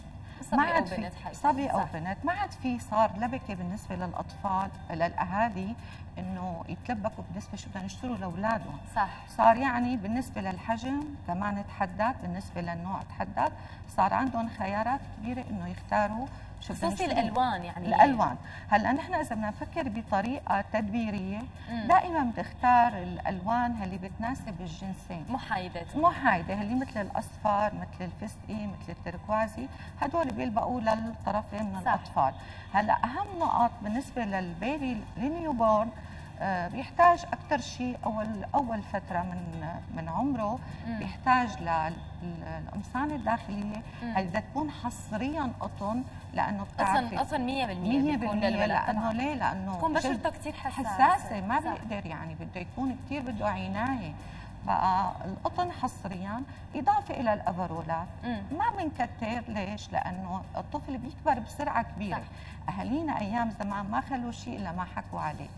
ما عاد في صبي أو بنت ما عاد في صار لبكة بالنسبة للأطفال للأهالي إنه يتلبكوا بالنسبة شو بدهم يشتروا لأولادهم. صح. صار يعني بالنسبة للحجم كمان تحدد بالنسبة للنوع تحدد صار عندهم خيارات كبيرة إنه يختاروا خصوصي الألوان يعني. الألوان. هلا نحن إذا بدنا نفكر بطريقة تدبيرية مم. دائما بنختار الألوان اللي بتناسب الجنسين. محايدة. محايده اللي مثل الأصفر مثل الفستقي مثل التركوازي. هدول بيلبقوا للطرفين من صح. الأطفال. هلا أهم نقط بالنسبة للبيبي النيو بورن آه بيحتاج أكثر شيء أول أول فترة من من عمره. مم. بيحتاج للقمصان الداخلية. اللي بدها تكون حصريا قطن؟ لأنه بتعرفي. أصلا أصلا 100% بيكون للولد لأنه ليه؟ لأنه تكون بشرته كثير حساسة. حساسة ما بيقدر يعني بده يكون كثير بده عناية. بقى القطن حصريا إضافة إلى الافرولات ما بنكتر. ليش؟ لأنه الطفل بيكبر بسرعة كبيرة. صح. أهالينا أيام زمان ما خلوا شيء إلا ما حكوا عليه.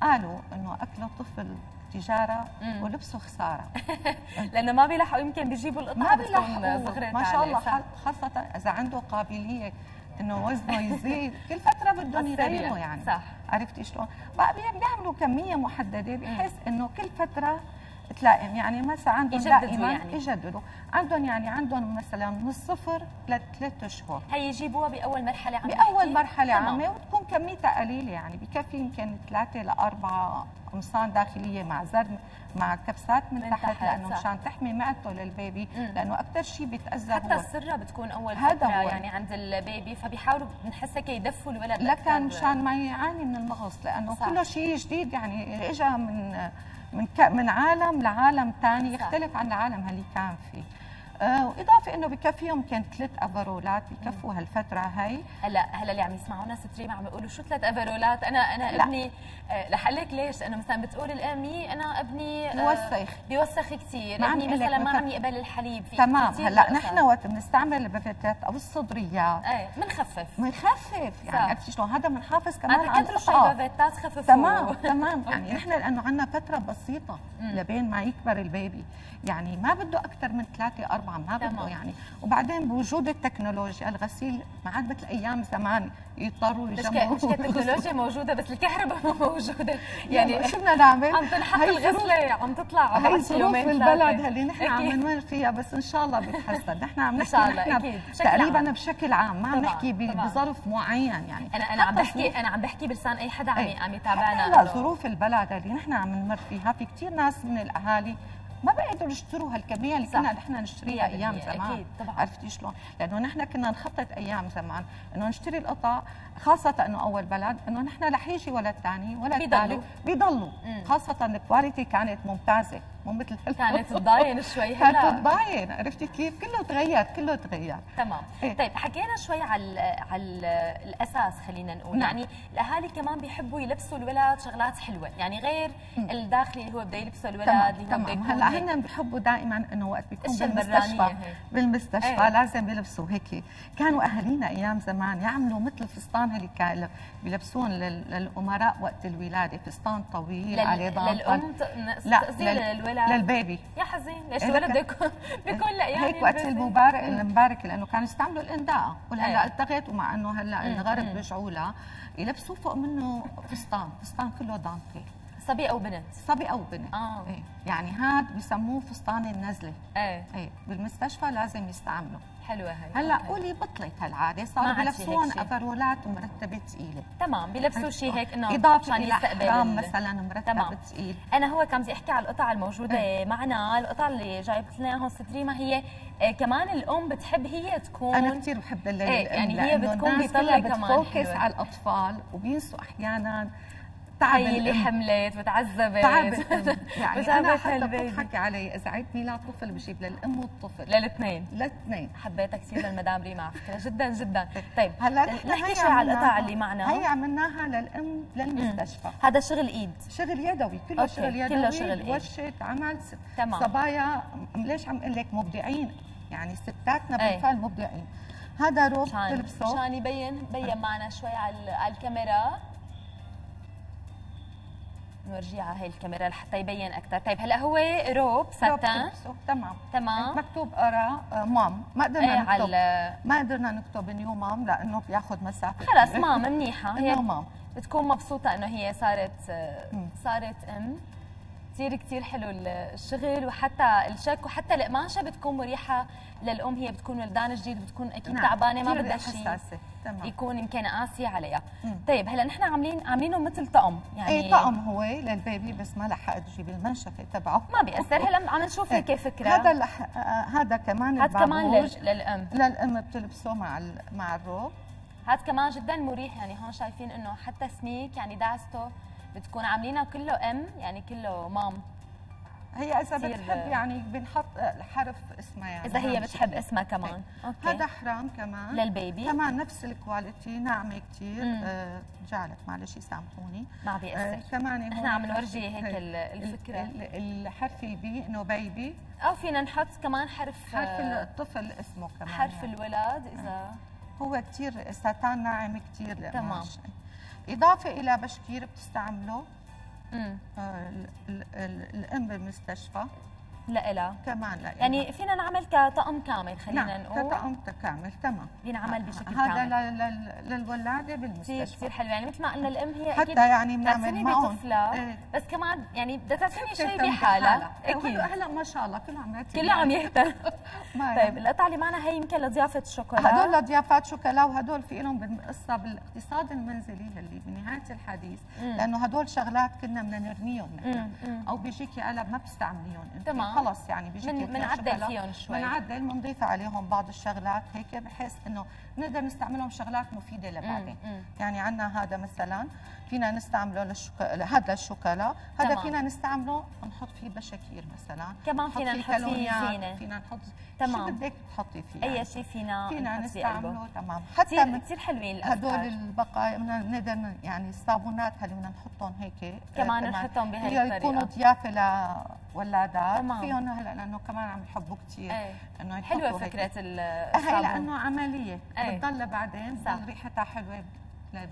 قالوا إنه أكل الطفل تجارة مم. ولبسه خسارة. لأنه ما بيلحقوا يمكن بيجيبوا القطعة ما بيلحقوا ما شاء الله خاصة إذا عنده قابلية إنه وزنه يزيد كل فترة بدهم يريحوا يعني. صح. عرفتي شلون؟ بقى بيعملوا كمية محددة بحيث إنه كل فترة تلائم يعني مثلا عندهم دائما يعني. يجددوا. عندهم يعني عندهم مثلا من الصفر لثلاث أشهر. هي يجيبوها بأول مرحلة عامه بأول مرحلة عامه وتكون كميتها قليلة يعني. بكفي يمكن ثلاثة لاربعه قمصان داخلية مع زر مع كبسات من, من تحت, تحت لأنه مشان تحمي معدته للبيبي. لأنه أكثر شيء بيتأذى حتى السرة بتكون أول فترة يعني عند البيبي فبيحاولوا بنحس هيك يدفوا الولد لكن مشان ما يعاني من المغص لأنه صح. كله شيء جديد يعني اجى من من من عالم لعالم ثاني يختلف عن العالم اللي كان فيه. وإضافة إنه بكفيهم كان ثلاث أفرولات بكفوا هالفترة هي هلا هلا اللي عم يسمعونا ستريم عم بيقولوا شو ثلاث أفرولات؟ أنا أنا لا. ابني آه رح لك ليش لأنه مثلا بتقول الأمي أنا ابني آه بيوسخ. بيوسخ كثير ابني مثلا ما عم يقبل الحليب. في تمام. هلا نحن وقت بنستعمل البفتات أو الصدريات. إيه بنخفف بنخفف يعني عرفتي شلون؟ هذا بنحافظ كمان على شوي بفتات خففوا. تمام تمام. يعني نحن لأنه عندنا فترة بسيطة لبين ما يكبر البيبي. يعني ما بده أكثر من ثلاثة أربع طبعا ما بده. يعني وبعدين بوجود التكنولوجيا الغسيل ما عاد مثل أيام زمان يضطروا يجمعوا مش التكنولوجيا موجودة بس الكهرباء مو موجودة يعني شو بدنا نعمل؟ عم تنحط الغسلة عم تطلع هي ظروف البلد. اللي نحن عم. نمر فيها بس إن شاء الله بتحسن نحن عم نحكي نحن. بشكل تقريبا عام. بشكل عام ما عم نحكي. بظرف معين يعني أنا أنا عم بحكي أنا عم بحكي بلسان أي حدا عم إيه. عم يتابعنا هلا إنه- ظروف البلد اللي نحن عم نمر فيها في كثير ناس من الأهالي ما بقدروا يشتروا هالكميه اللي صح. كنا نحن نشتريها أيام. زمان أكيد، طبعاً. عرفتي شلون؟ لأنه نحن كنا نخطط أيام زمان إنه نشتري القطع خاصة إنه أول بلد إنه نحن رح يجي ولد ثاني ولد بيضلوا. ثالث بيضلوا. خاصة الكواليتي كانت ممتازة مو مثل هلا. كانت تضاين شوي كانت هلا تضاين عرفتي كيف؟ كله تغير كله تغير تمام إيه. طيب حكينا شوي على على الأساس خلينا نقول نعم. يعني الأهالي كمان بيحبوا يلبسوا الولد شغلات حلوة يعني غير الداخلي اللي هو بده يلبسه الولد تمام اللي هو تمام هلا. هن بحبوا دائما إنه وقت بيكون بالمستشفى هي. بالمستشفى إيه. لازم يلبسوا هيك كانوا أهالينا أيام زمان يعملوا مثل الفستان اللي كان بيلبسون لل- للأمراء وقت الولادة فستان طويل لل- عليه ضغط للأم ت- لا تقصدي للولد؟ للبيبي يا حزين ليش إيه الولد بيكون لايام هيك وقت. المبارك. المبارك لأنه كانوا يستعملوا الإنداء إيه. وهلا التغت ومع إنه هلأ. الغرب. رجعوا لها يلبسوا فوق منه فستان فستان كله دانتيل صبي أو بنت صبي أو بنت آه إيه. يعني هاد بسموه فستان النزلة إيه إيه بالمستشفى لازم يستعملوا حلوة هي هلأ. قولي بطلت هالعادة صاروا شي. أفرولات مرتبه ثقيله تمام بيلبسوا شيء هيك إنه إضافة إلى إحرام مثلا مرتب تمام. ثقيل أنا هو كان بدي أحكي على القطع الموجودة معنا القطع اللي جايبت لنا إياهم ستريما هي آه، كمان الأم بتحب هي تكون أنا كثير بحب إيه، يعني هي بتكون كمان بتفوكس. على الأطفال وبينسوا أحيانا تعب. حملت وتعذبت تعب الأم. يعني أنا حتى. بتضحكي علي اذا عيد ميلاد طفل بجيب للأم والطفل. للاثنين للاثنين حبيتها كثير للمدام ريما على فكرة. جدا جدا. طيب هلا نحكي شوي على القطع اللي معنا. هي عملناها للأم للمستشفى. هذا شغل إيد. شغل يدوي كله شغل يدوي كله شغل إيد. ورشه عمل تمام. صبايا. ليش عم أقول لك مبدعين؟ يعني ستاتنا إيه. بالفعل مبدعين. هذا روب تلبسه. مشان يبين بين معنا شوي على الكاميرا. على هي الكاميرا لحتى يبين أكثر طيب هلأ هو روب ساتان تمام. تمام. مكتوب أرا آه، مام. ما قدرنا إيه نكتب. على ما قدرنا نكتب نيو مام لأنه بياخذ مسافة. خلص. مام منيحة. هي مام. بتكون مبسوطة إنه هي صارت صارت أم. كثير كثير حلو الشغل وحتى الشك وحتى القماشة بتكون مريحة للأم هي بتكون ولدان جديد بتكون أكيد نعم، تعبانة ما بدها شيء. يكون يمكن قاسي عليها. مم. طيب هلأ نحن عاملين عاملينه مثل طقم يعني إيه طقم هو للبيبي بس ما لحقت أجيب المنشفه تبعه. ما بيأثر. هلأ عم نشوف هيك فكرة؟ هذا لح... آه، هذا كمان هاد كمان للأم. للأم بتلبسه مع ال... مع الروب. هاد كمان جدا مريح يعني هون شايفين إنه حتى سميك يعني دعسته بتكون عاملينها كله M يعني كله mom هي إذا بتحب يعني بنحط الحرف اسمها يعني إذا هي بتحب. اسمها كمان. OK هذا حرام كمان لل baby. كمان نفس ال quality ناعمة كثير. آه جعلت معلش يسامحوني ما بيأثر. كمان نحن عم نورجي حرف- هيك ال- الفكرة. ال- ال- الحرف ال B إنه baby أو فينا نحط كمان حرف حرف آه، الطفل اسمه كمان حرف يعني. الولد إذا هو كثير ساتان ناعم كثير تمام. إضافة إلى بشكير بتستعمله آه، ال- ال- ال- الأم بالمستشفى لإلها. كمان لا يعني فينا نعمل كطقم كامل خلينا نعم نقول. كطقم كامل تمام. بينعمل بشكل هذا كامل. لل- لل- للولادة كثير بالمستشفى. كثير حلو. يعني مثل ما قلنا الأم هي حتى أكيد يعني بنعمل معهم. إيه. بس كمان يعني بدها تعتني شوي تهتم بحالها. أكيد أكيد. هلا ما شاء الله كله عم كله عم يهتم طيب القطعه اللي معنا هي يمكن لضيافة الشوكولا هدول لضيافات شوكولا وهدول في لهم بالقصة بالاقتصاد المنزلي اللي بنهايه الحديث. لأنه هدول شغلات كنا بدنا نرميهم. نحن. أو بيجيكي قلب ما بتستعمليهم تمام. خلص يعني بيجيكي من- منعدل شوكولا. فيهم شوي. بنعدل بنضيف عليهم بعض الشغلات هيك بحيث إنه نقدر نستعملهم شغلات مفيدة لبعدين. يعني عندنا هذا مثلا فينا نستعمله للشوكولا هذا الشوكولا هذا تمام. فينا نستعمله نحط فيه بشاكير مثلا كمان نحط فينا نحط فيه زينة. فينا نحط تمام. شو بدك تحطي فيه أي يعني. شيء فينا فينا. نستعمله تمام حتى كثير من كثير حلوين هدول البقايا نقدر يعني الصابونات اللي بدنا نحطهم هيك كمان آه، نحطهم بهي فيها الطريقة. يكونوا ضيافة لولادات. فيهم هلا لأنه كمان عم يحبوا كثير إيه. إنه حلوة. فكرة ال- هي الصابون لأنه عملية إيه. بتضل بعدين صح. ريحتها حلوة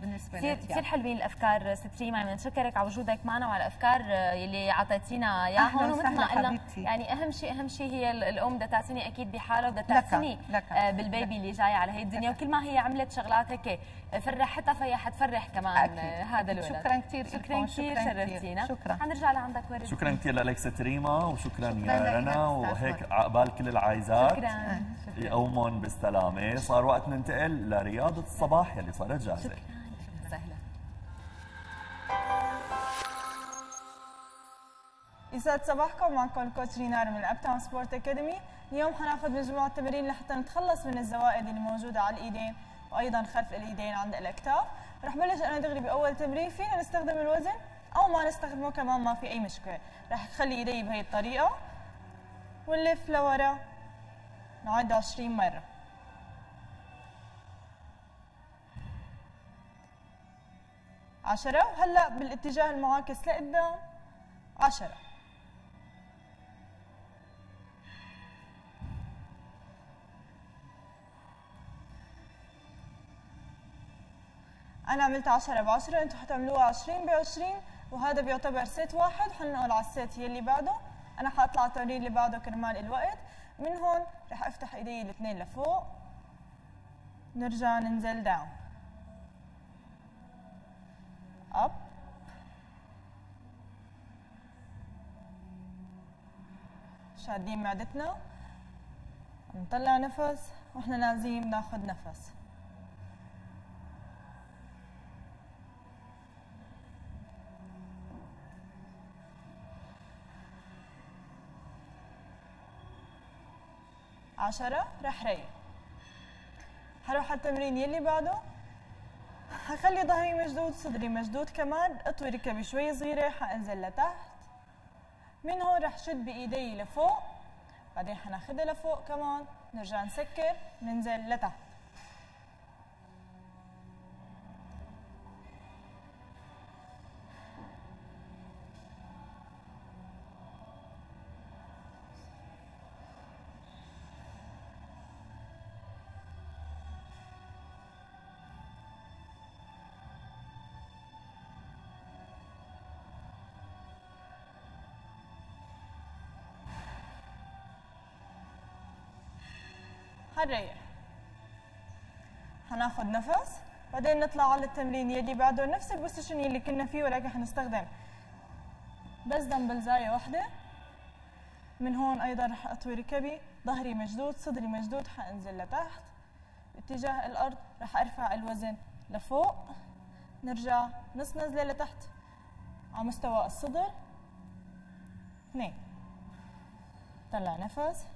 بالنسبة كثير لي كثير حلوين الأفكار ست ريما بنشكرك على وجودك معنا وعلى الأفكار يلي أعطيتينا اياها أهلاً ومثل ما قلنا. يعني أهم شيء أهم شيء هي ال- الأم بدها تعتني أكيد بحالها بدها تعتني لك. آه، بالبيبي اللي جاي على هي الدنيا وكل ما هي عملت شغلات هيك فرحتها فهي حتفرح كمان أكيد. آه، هذا الولد شكراً كثير شكراً كتير. شرفتينا شكراً. حنرجع لعندك ورد شكرا كثير لك ست ريما وشكرا شكراً يا لك رنا وهيك. عقبال كل العايزات شكراً. يقومون بالسلامة صار وقت ننتقل لرياضة الصباح يلي صارت جاهزة يسعد صباحكم معكم coach رينار من Uptown Sport Academy اليوم حناخذ مجموعة تمارين لحتى نتخلص من الزوائد اللي موجوده على الإيدين وأيضا خلف الإيدين عند الأكتاف. رح بلش أنا دغري بأول تمرين فينا نستخدم الوزن أو ما نستخدمه كمان ما في أي مشكلة. رح اخلي إيدي بهي الطريقة ونلف لورا نعد 20 مرة. عشرة وهلأ بالاتجاه المعاكس لقدام عشرة. أنا عملت عشرة بعشرة أنتوا حتعملوها عشرين بعشرين وهذا بيعتبر ست واحد. حننقل على الست يلي بعده. أنا حأطلع التمرين اللي بعده كرمال الوقت. من هون رح أفتح إيدي الاثنين لفوق. نرجع ننزل داون up. شادين معدتنا. نطلع نفس وإحنا نازلين بناخذ نفس. عشرة رح ريح حروح على التمرين يلي بعده. حخلي ظهري مشدود صدري مشدود كمان اطوي ركبي شوي صغيرة حأنزل لتحت. من هون رح شد بإيدي لفوق بعدين حناخدها لفوق كمان نرجع نسكر ننزل لتحت. حنريح حناخد نفس بعدين نطلع على التمرين. يلي بعده نفس البوزيشن يلي كنا فيه ولكن حنستخدم بس دمبل زاوية واحدة. من هون أيضا رح أطوي ركبي. ظهري مشدود صدري مشدود حأنزل لتحت. باتجاه الأرض رح أرفع الوزن لفوق. نرجع نص نزلة لتحت. على مستوى الصدر. اثنين. طلع نفس.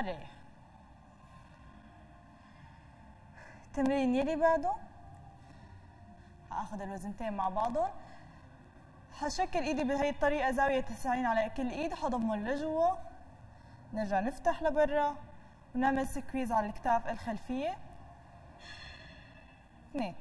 هنريح التمرين يلي بعده؟ هاخذ الوزنتين مع بعضهم. حشكل إيدي بهي الطريقة زاوية 90 على كل إيد حضمهم لجوا. نرجع نفتح لبرا ونعمل سكويز على الكتاف الخلفية. اثنين.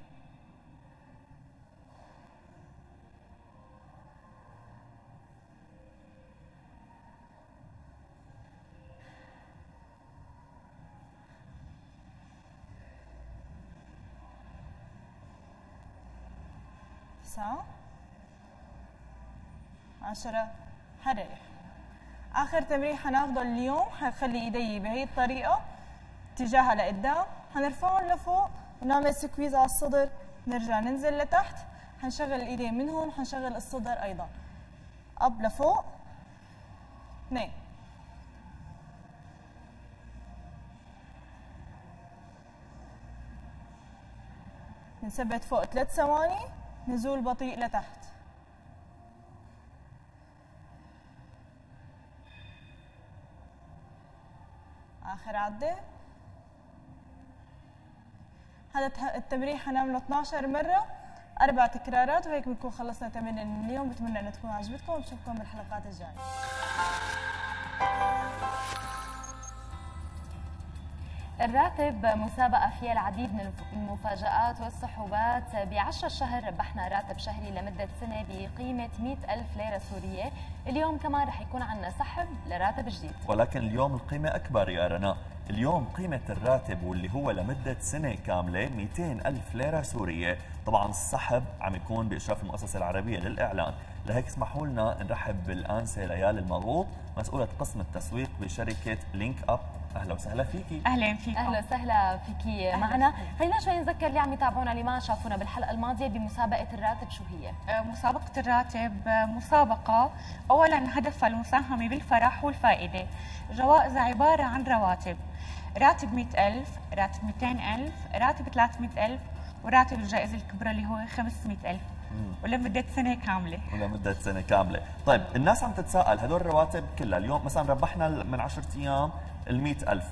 10 هريح آخر تمرين حناخده اليوم حنخلي إيدي بهي الطريقة اتجاهها لقدام حنرفعهم لفوق ونعمل squeeze على الصدر نرجع ننزل لتحت. حنشغل الايدين من هون حنشغل الصدر أيضا. up لفوق. اثنين. نثبت فوق ثلاث ثواني نزول بطيء لتحت. عدة هذا التمرين حنعمله 12 مرة أربع تكرارات وهيك بنكون خلصنا تمرين اليوم. بتمنى أن تكون عجبتكم وبشوفكم بالحلقات الجاية. الراتب مسابقة فيها العديد من المفاجآت والسحوبات بعشر الشهر ربحنا راتب شهري لمدة سنة بقيمة 100 ألف ليرة سورية. اليوم كمان رح يكون عندنا سحب لراتب جديد. ولكن اليوم القيمة أكبر يا رنا. اليوم قيمة الراتب واللي هو لمدة سنة كاملة 200 ألف ليرة سورية. طبعا السحب عم يكون بإشراف المؤسسة العربية للإعلان. لهيك اسمحوا لنا نرحب بالآنسة ليال المغوط مسؤولة قسم التسويق بشركة لينك أب أهلا وسهلا فيكي أهلا فيكم. أهلا وسهلا فيكي معنا. خلينا شوي نذكر اللي عم يتابعونا اللي ما شافونا بالحلقة الماضية بمسابقة الراتب شو هي؟ آه، مسابقة الراتب آه، مسابقة. اولا هدفها المساهمة بالفرح والفائدة. جوائز عبارة عن رواتب. راتب 100000 راتب 200000 راتب 300000 وراتب الجائزة الكبرى اللي هو 500000 ولمدة سنة كاملة. ولمدة سنة كاملة. طيب الناس عم تتساءل هدول الرواتب كلها اليوم مثلا ربحنا من 10 أيام ال ألف.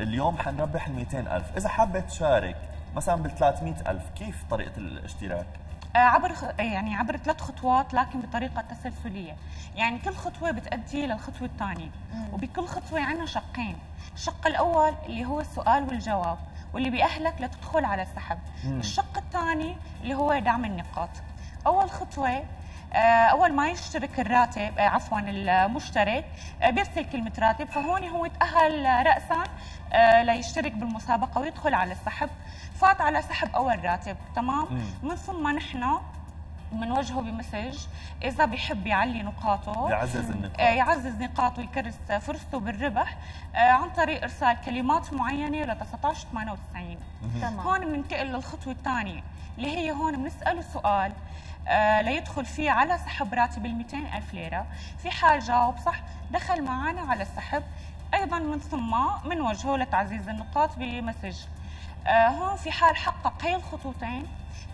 اليوم حنربح ال 200 ألف. إذا حابة تشارك مثلا بال 300 ألف كيف طريقة الاشتراك؟ آه، عبر يعني عبر ثلاث خطوات لكن بطريقة تسلسلية. يعني كل خطوة بتؤدي للخطوة الثانية وبكل خطوة عندنا شقين. الشق الأول اللي هو السؤال والجواب واللي بيأهلك لتدخل على السحب. الشق الثاني اللي هو دعم النقاط. أول خطوة آه، أول ما يشترك الراتب آه، عفوا المشترك آه، بيرسل كلمة راتب. فهون هو تاهل راسا ليشترك بالمسابقة ويدخل على السحب. فات على سحب أول راتب تمام؟ من ثم نحن بنوجهه بمسج إذا بيحب يعلي نقاطه. يعزز النقاط. يعزز نقاطه ويكرس فرصته بالربح عن طريق إرسال كلمات معينة ل 1998 تمام. هون بننتقل للخطوة الثانية اللي هي هون بنسأله سؤال آه ليدخل فيه على سحب راتب ال 200 ألف ليرة. في حال جاوب صح دخل معنا على السحب. أيضا من ثم من وجهه لتعزيز النقاط ب message. آه هون في حال حقق هي الخطوتين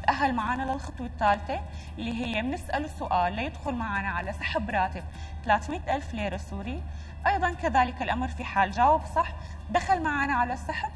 تأهل معنا للخطوة الثالثة اللي هي بنسأله سؤال ليدخل معنا على سحب راتب 300 ألف ليرة سوري. أيضا كذلك الأمر في حال جاوب صح دخل معنا على السحب.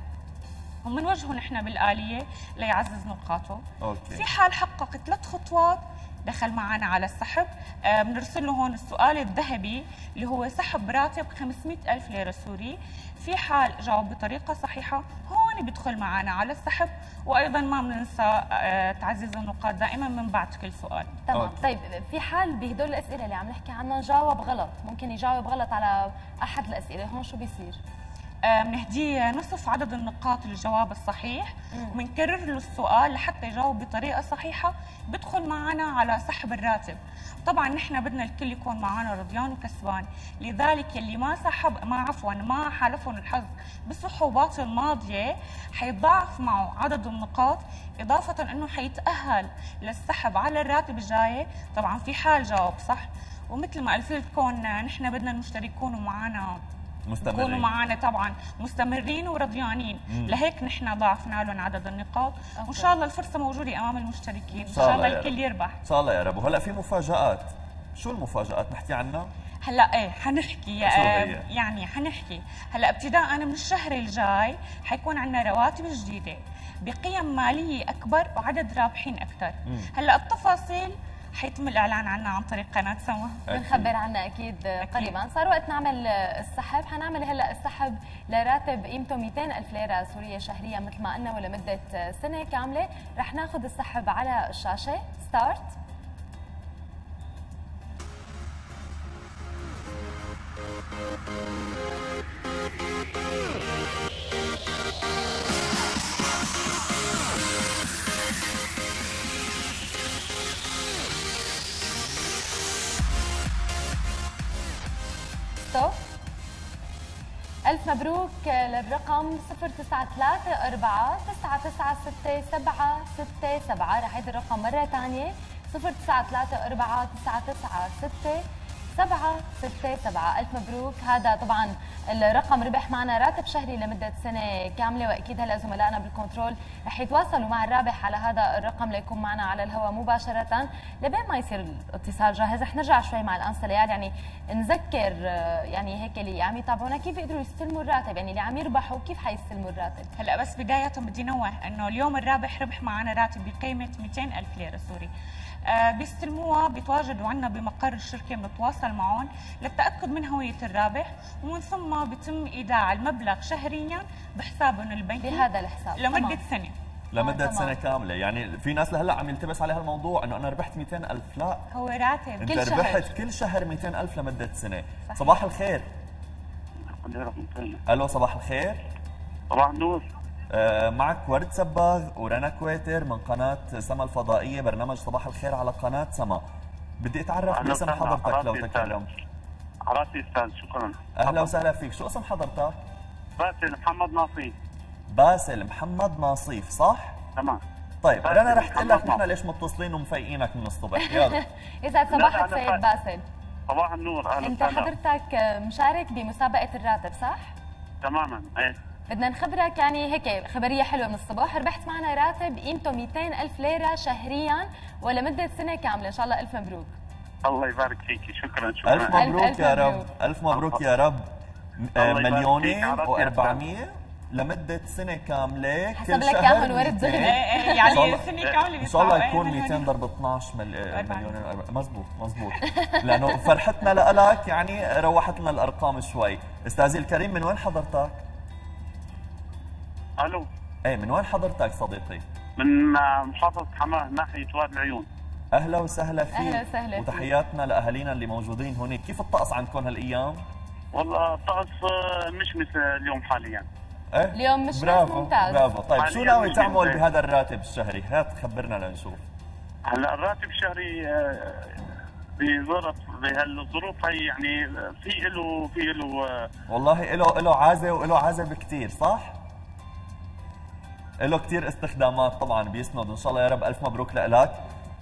ومن وجهه نحن بالآلية ليعزز نقاطه. OK. في حال حقق ثلاث خطوات دخل معنا على السحب. آه بنرسل له هون السؤال الذهبي اللي هو سحب راتب 500 ألف ليرة سوري. في حال جاوب بطريقة صحيحة هون بيدخل معنا على السحب. وأيضا ما بننسى آه تعزيز النقاط دائما من بعد كل سؤال. تمام. OK. طيب في حال بهدول الأسئلة اللي عم نحكي عنها جاوب غلط. ممكن يجاوب غلط على أحد الأسئلة. هون شو بيصير؟ بنهديه نصف عدد النقاط للجواب الصحيح. وبنكرر له السؤال لحتى يجاوب بطريقة صحيحة. بدخل معنا على سحب الراتب. طبعا نحن بدنا الكل يكون معنا رضيان وكسبان. لذلك اللي ما سحب ما عفوا ما حالفهم الحظ بالصحوبات الماضية حيتضاعف معه عدد النقاط إضافة إنه حيتأهل للسحب على الراتب الجاي. طبعا في حال جاوب صح؟ ومثل ما قلت لكم نحن بدنا المشترك يكونوا معنا مستمرين. يكونوا معنا طبعا مستمرين ورضيانين. مم. لهيك نحن ضاعفنا لهم عدد النقاط. وإن شاء الله الفرصة موجودة أمام المشتركين. إن شاء الله الكل يربح. إن شاء الله يا رب. وهلا في مفاجآت. شو المفاجآت نحكي عنها؟ هلا إيه حنحكي. آه يعني حنحكي. هلا ابتداء من الشهر الجاي حيكون عندنا رواتب جديدة بقيم مالية أكبر وعدد رابحين أكثر. هلا التفاصيل حيتم الإعلان عنها عن طريق قناة سما بنخبر عنها أكيد, أكيد. قريبا. صار وقت نعمل السحب. حنعمل هلأ السحب لراتب قيمته 200 ألف ليرة سورية شهريا مثل ما قلنا ولمدة سنة كاملة. رح ناخذ السحب على الشاشه ستارت stop ألف مبروك للرقم 0934 996 767 رح عيد الرقم مرة ثانية. 0934 996 سبعة ستة سبعة. ألف مبروك. هذا طبعا الرقم ربح معنا راتب شهري لمدة سنة كاملة وأكيد هلأ زملائنا بالكنترول رح يتواصلوا مع الرابح على هذا الرقم ليكون معنا على الهواء مباشرة. لبين ما يصير الاتصال جاهز رح نرجع شوي مع الأنسة ليال يعني نذكر يعني هيك اللي عم يتابعونا كيف يقدروا يستلموا الراتب؟ يعني اللي عم يربحوا كيف حيستلموا الراتب؟ هلأ بس بداية بدي نوه إنه اليوم الرابح ربح معنا راتب بقيمة 200 ألف ليرة سوري. بيستلموها بيتواجدوا عندنا بمقر الشركة بنتواصل معهم للتأكد من هوية الرابح ومن ثم بيتم إيداع المبلغ شهريا بحسابهم البنكي بهذا الحساب. لمدة تمام. سنة. لمدة آه، سنة كاملة. يعني في ناس لهلأ عم يلتبس عليها الموضوع إنه أنا ربحت 200 ألف. لا. هو راتب أنت كل ربحت شهر كل شهر 200 ألف لمدة سنة. صحيح. صباح الخير. ألو صباح الخير. صباح النور. آه، معك ورد سباغ ورنا كويتر من قناة سما الفضائية. برنامج صباح الخير على قناة سما. بدي أتعرف أهلا باسم وسهلا. حضرتك لو تكرم عرفتي أستاذ شكرا. أهلا وسهلا فيك. شو اسم حضرتك؟ باسل محمد ناصي باسل محمد ناصيف صح؟ تمام. طيب رنا رح تقول لك نحن ناصيف. ليش متصلين ومفيقينك من الصبح. يلا. يسعد لا، صباحك سيد. باسل. صباح النور أهلا أنت حضرتك مشارك بمسابقة الراتب صح؟ تماما. إيه. بدنا نخبرك يعني هيك خبرية حلوة من الصباح ربحت معنا راتب قيمته 200 ألف ليرة شهريا ولمدة سنة كاملة إن شاء الله ألف مبروك الله يبارك فيك شكرا شكرا ألف مبروك ألف يا مبروك. رب ألف مبروك يا رب مليونين فيك. عرفت يا و400 لمدة سنة كاملة حسب كل لك شهر إياهم ورد 200. دغري. إيه، إيه، إن يعني سنة كاملة إن شاء الله. يكون إيه، 200 ضرب 12 مل... أربعة. مليون. مزبوط مزبوط لأنه فرحتنا لك يعني روحت لنا الأرقام شوي أستاذي الكريم من وين حضرتك؟ ألو إيه من وين حضرتك صديقي؟ من آه، محافظة حماة ناحية وادي العيون أهلا وسهلا فيك أهلا وسهلا فيك. وتحياتنا لأهالينا اللي موجودين هناك كيف الطقس عندكم هالأيام؟ والله الطقس آه، مش مثل اليوم حاليا إيه اليوم مش برافو ممتاز. برافو طيب شو ناوي تعمل. بهذا الراتب الشهري؟ هات خبرنا لنشوف هلا الراتب الشهري آه، بظرف بهالظروف هي يعني في له في له والله له له عازة وله عازة كثير صح؟ له كثير استخدامات طبعا بيسند. إن شاء الله يا رب ألف مبروك لك. الله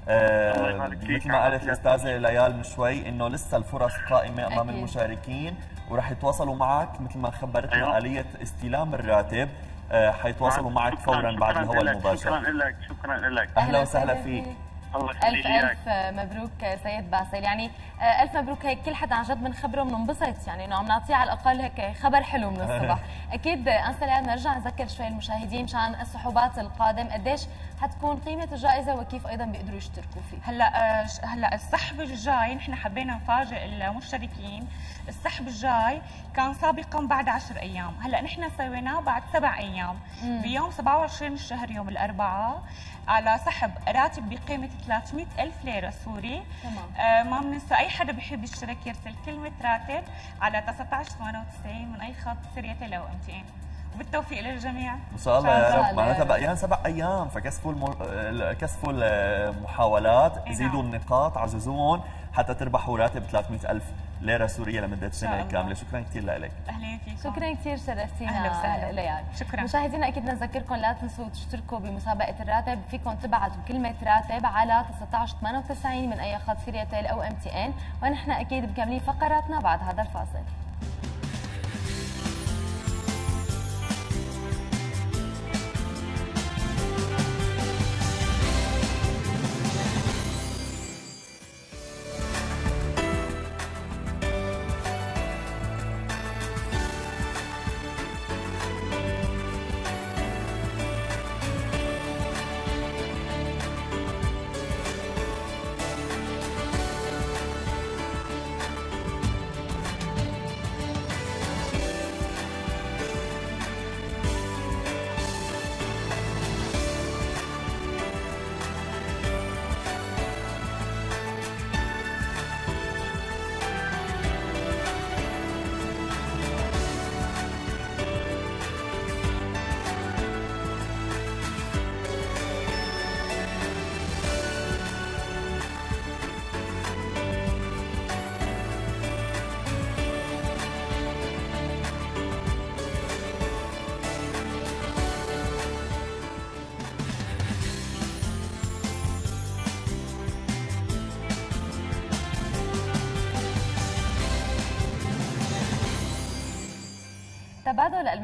آه يبارك فيك. مثل ما قالت الاستاذه ليال من شوي إنه لسه الفرص قائمة أمام أكيد. المشاركين ورح يتواصلوا معك مثل ما خبرتنا أيوة. اليه استلام الراتب. آه حيتواصلوا معك فورا بعد الهواء المباشر. شكرا لك شكرا لك. أهلا وسهلا فيك. الله إياك. ألف مبروك سيد باسل. يعني آه، ألف مبروك. هيك كل حدا عن جد بنخبره بننبسط يعني إنه عم نعطيه على الأقل هيك خبر حلو من الصبح. أكيد أنسة نرجع نذكر شوي المشاهدين مشان السحوبات القادم. قديش حتكون قيمة الجائزة وكيف أيضا بيقدروا يشتركوا فيه؟ هلأ آه، هلأ السحب الجاي نحن حبينا نفاجئ المشتركين. السحب الجاي كان سابقا بعد 10 أيام. هلأ نحن سويناه بعد سبع أيام. مم. بيوم 27 الشهر يوم الأربعاء. على سحب راتب بقيمة 300 ألف ليرة سوري. تمام. آه ما بننسى أي حدا بحب يشترك يرسل كلمة راتب على 1998 من أي خط سريته لو 200 وبالتوفيق للجميع. إن شاء الله يا رب. معناتها بقيان سبع أيام فكثفوا الم... ال- كثفوا المحاولات أي زيدوا نعم. النقاط عززوهم حتى تربحوا راتب 300 ألف. ليرة سورية لمدة شاء سنة الله. كاملة شكرا كثير لك أهلين فيكم شكرا كثير شرفتينا أهلا وسهلا. ليال شكرا. مشاهدينا أكيد نذكركم لا تنسوا تشتركوا بمسابقة الراتب. فيكم تبعتوا كلمه راتب على 1998 من أي خط سيرياتيل أو MTN. ونحن أكيد مكملين فقراتنا بعد هذا الفاصل.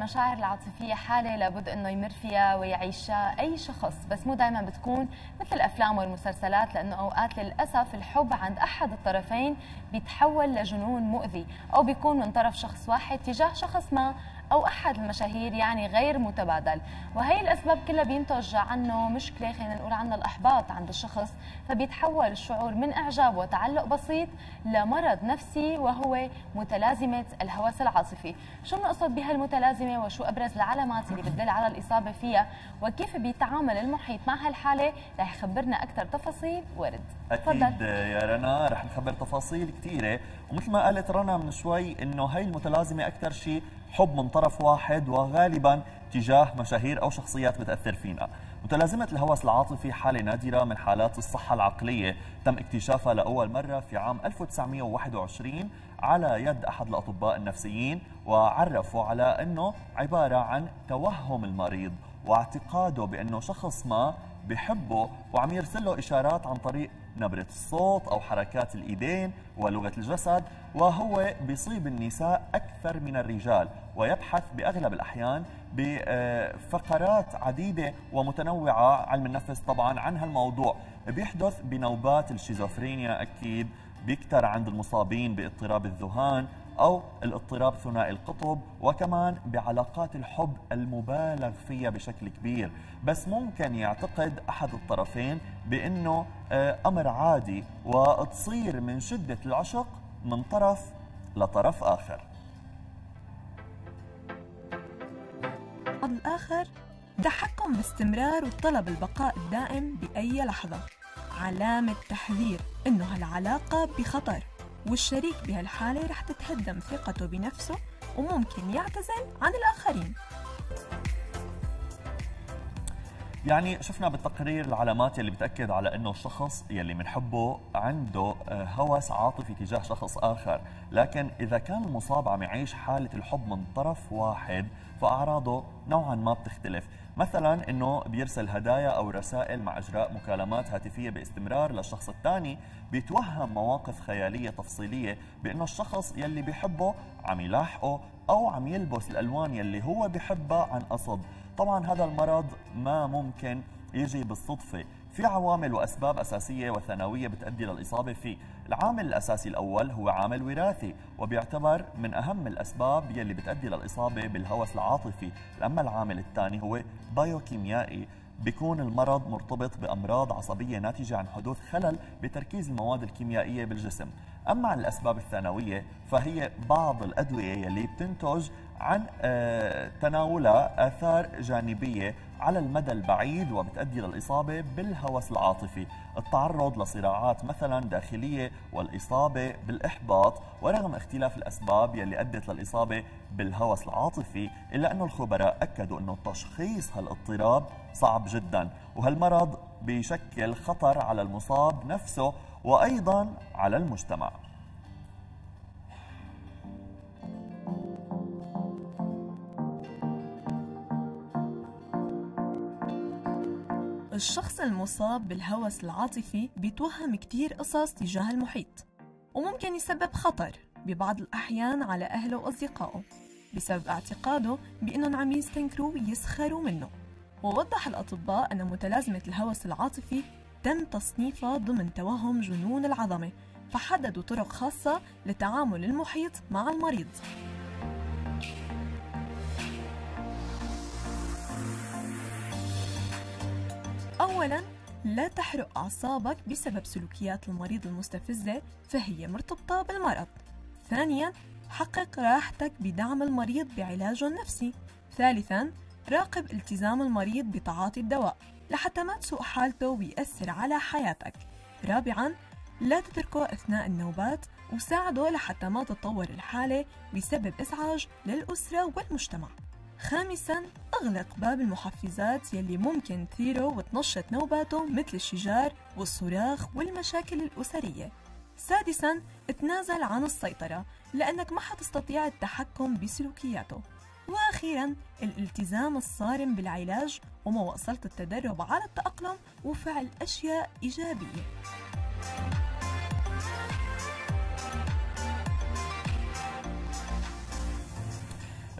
المشاعر العاطفية حالة لابد أنه يمر فيها ويعيشها أي شخص بس مو دائما بتكون مثل الأفلام والمسلسلات لأنه أوقات للأسف الحب عند أحد الطرفين بيتحول لجنون مؤذي أو بيكون من طرف شخص واحد تجاه شخص ما. أو أحد المشاهير يعني غير متبادل. وهي الأسباب كلها بينتج عنه مشكلة خلينا نقول عنها الإحباط عند الشخص فبيتحول الشعور من إعجاب وتعلق بسيط لمرض نفسي وهو متلازمة الهوس العاطفي. شو بنقصد بهالمتلازمة وشو أبرز العلامات اللي بتدل على الإصابة فيها؟ وكيف بيتعامل المحيط مع هالحالة؟ رح يخبرنا أكثر تفاصيل ورد. أكيد يا رنا رح نخبر تفاصيل كثيره ومثل ما قالت رنا من شوي إنه هي المتلازمة أكثر شيء حب من طرف واحد وغالبا تجاه مشاهير أو شخصيات بتاثر فينا. متلازمة الهوس العاطفي حالة نادرة من حالات الصحة العقلية. تم اكتشافها لأول مرة في عام 1921 على يد أحد الأطباء النفسيين وعرفوا على أنه عبارة عن توهم المريض واعتقاده بأنه شخص ما بحبه وعم يرسل له إشارات عن طريق نبرة الصوت أو حركات الإيدين ولغة الجسد وهو بيصيب النساء أكثر من الرجال ويبحث بأغلب الأحيان بفقرات عديدة ومتنوعة علم النفس طبعا عن هالموضوع بيحدث بنوبات الشيزوفرينيا أكيد بيكتر عند المصابين باضطراب الذهان أو الاضطراب ثنائي القطب وكمان بعلاقات الحب المبالغ فيها بشكل كبير. بس ممكن يعتقد أحد الطرفين بأنه آه، أمر عادي وتصير من شدة العشق من طرف لطرف آخر. الآخر تحكم باستمرار وطلب البقاء الدائم بأي لحظة. علامة تحذير إنه هالعلاقة بخطر. والشريك بهالحالة رح تتهدم ثقته بنفسه وممكن يعتزل عن الآخرين. يعني شفنا بالتقرير العلامات يلي بتأكد على أنه الشخص يلي بنحبه عنده آه، هوس عاطفي تجاه شخص آخر. لكن إذا كان المصاب عم يعيش حالة الحب من طرف واحد فأعراضه نوعا ما بتختلف. مثلا أنه بيرسل هدايا أو رسائل مع إجراء مكالمات هاتفية باستمرار للشخص الثاني بيتوهم مواقف خيالية تفصيلية بأنه الشخص يلي بيحبه عم يلاحقه أو عم يلبس الألوان يلي هو بيحبها عن قصد. طبعا هذا المرض ما ممكن يجي بالصدفة. في عوامل وأسباب أساسية وثانوية بتؤدي للإصابة فيه. العامل الأساسي الأول هو عامل وراثي وبيعتبر من أهم الأسباب يلي بتؤدي للإصابة بالهوس العاطفي. أما العامل الثاني هو بايوكيميائي. بيكون المرض مرتبط بأمراض عصبية ناتجة عن حدوث خلل بتركيز المواد الكيميائية بالجسم. أما عن الأسباب الثانوية فهي بعض الأدوية يلي بتنتج عن آه، تناولها آثار جانبية على المدى البعيد وبتؤدي للإصابة بالهوس العاطفي التعرض لصراعات مثلا داخلية والإصابة بالإحباط ورغم اختلاف الأسباب يلي أدت للإصابة بالهوس العاطفي إلا أنه الخبراء أكدوا أنه تشخيص هالاضطراب صعب جدا وهالمرض بيشكل خطر على المصاب نفسه وأيضا على المجتمع. الشخص المصاب بالهوس العاطفي بيتوهم كتير قصص تجاه المحيط وممكن يسبب خطر ببعض الأحيان على أهله وأصدقائه بسبب اعتقاده بأنهم عم يستنكروا ويسخروا منه. ووضح الأطباء أن متلازمة الهوس العاطفي تم تصنيفها ضمن توهم جنون العظمة فحددوا طرق خاصة لتعامل المحيط مع المريض. أولاً لا تحرق أعصابك بسبب سلوكيات المريض المستفزة فهي مرتبطة بالمرض. ثانياً حقق راحتك بدعم المريض بعلاجه النفسي. ثالثاً راقب التزام المريض بتعاطي الدواء لحتى ما تسوء حالته ويأثر على حياتك. رابعاً لا تتركه أثناء النوبات وساعده لحتى ما تتطور الحالة بسبب إزعاج للأسرة والمجتمع. خامسا أغلق باب المحفزات يلي ممكن تثيره وتنشط نوباته مثل الشجار والصراخ والمشاكل الأسرية. سادسا تنازل عن السيطرة لأنك ما حتستطيع التحكم بسلوكياته. وأخيرا الالتزام الصارم بالعلاج ومواصلة التدرب على التأقلم وفعل أشياء إيجابية.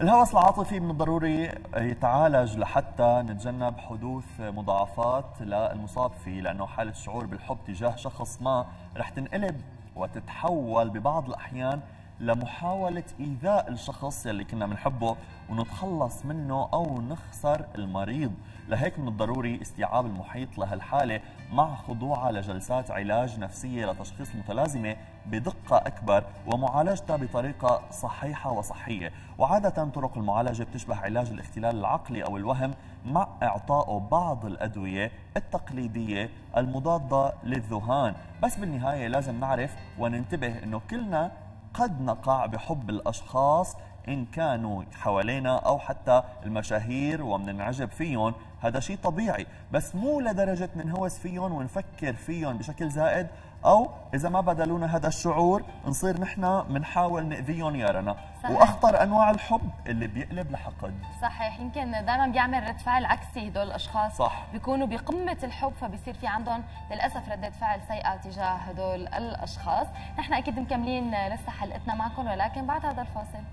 الهوس العاطفي من الضروري يتعالج لحتى نتجنب حدوث مضاعفات للمصاب فيه لأنه حالة الشعور بالحب تجاه شخص ما رح تنقلب وتتحول ببعض الأحيان لمحاولة إيذاء الشخص يلي كنا بنحبه ونتخلص منه أو نخسر المريض. لهيك من الضروري استيعاب المحيط لهالحالة مع خضوعها لجلسات علاج نفسية لتشخيص متلازمة بدقة أكبر ومعالجتها بطريقة صحيحة وصحية. وعادة طرق المعالجة بتشبه علاج الاختلال العقلي أو الوهم مع إعطائه بعض الأدوية التقليدية المضادة للذهان. بس بالنهاية لازم نعرف وننتبه أنه كلنا قد نقع بحب الأشخاص إن كانوا حوالينا أو حتى المشاهير ومننعجب فيهم. هذا شيء طبيعي بس مو لدرجة ننهوس فيهم ونفكر فيهم بشكل زائد. أو إذا ما بدلونا هذا الشعور نصير نحن بنحاول نأذيهم يا رنا صحيح. وأخطر أنواع الحب اللي بيقلب لحقد. صحيح. يمكن دائما بيعمل رد فعل عكسي هدول الأشخاص. صح. بيكونوا بقمة الحب فبيصير في عندهم للأسف رده فعل سيئة تجاه هدول الأشخاص. نحن أكيد مكملين لسه حلقتنا معكم ولكن بعد هذا الفاصل.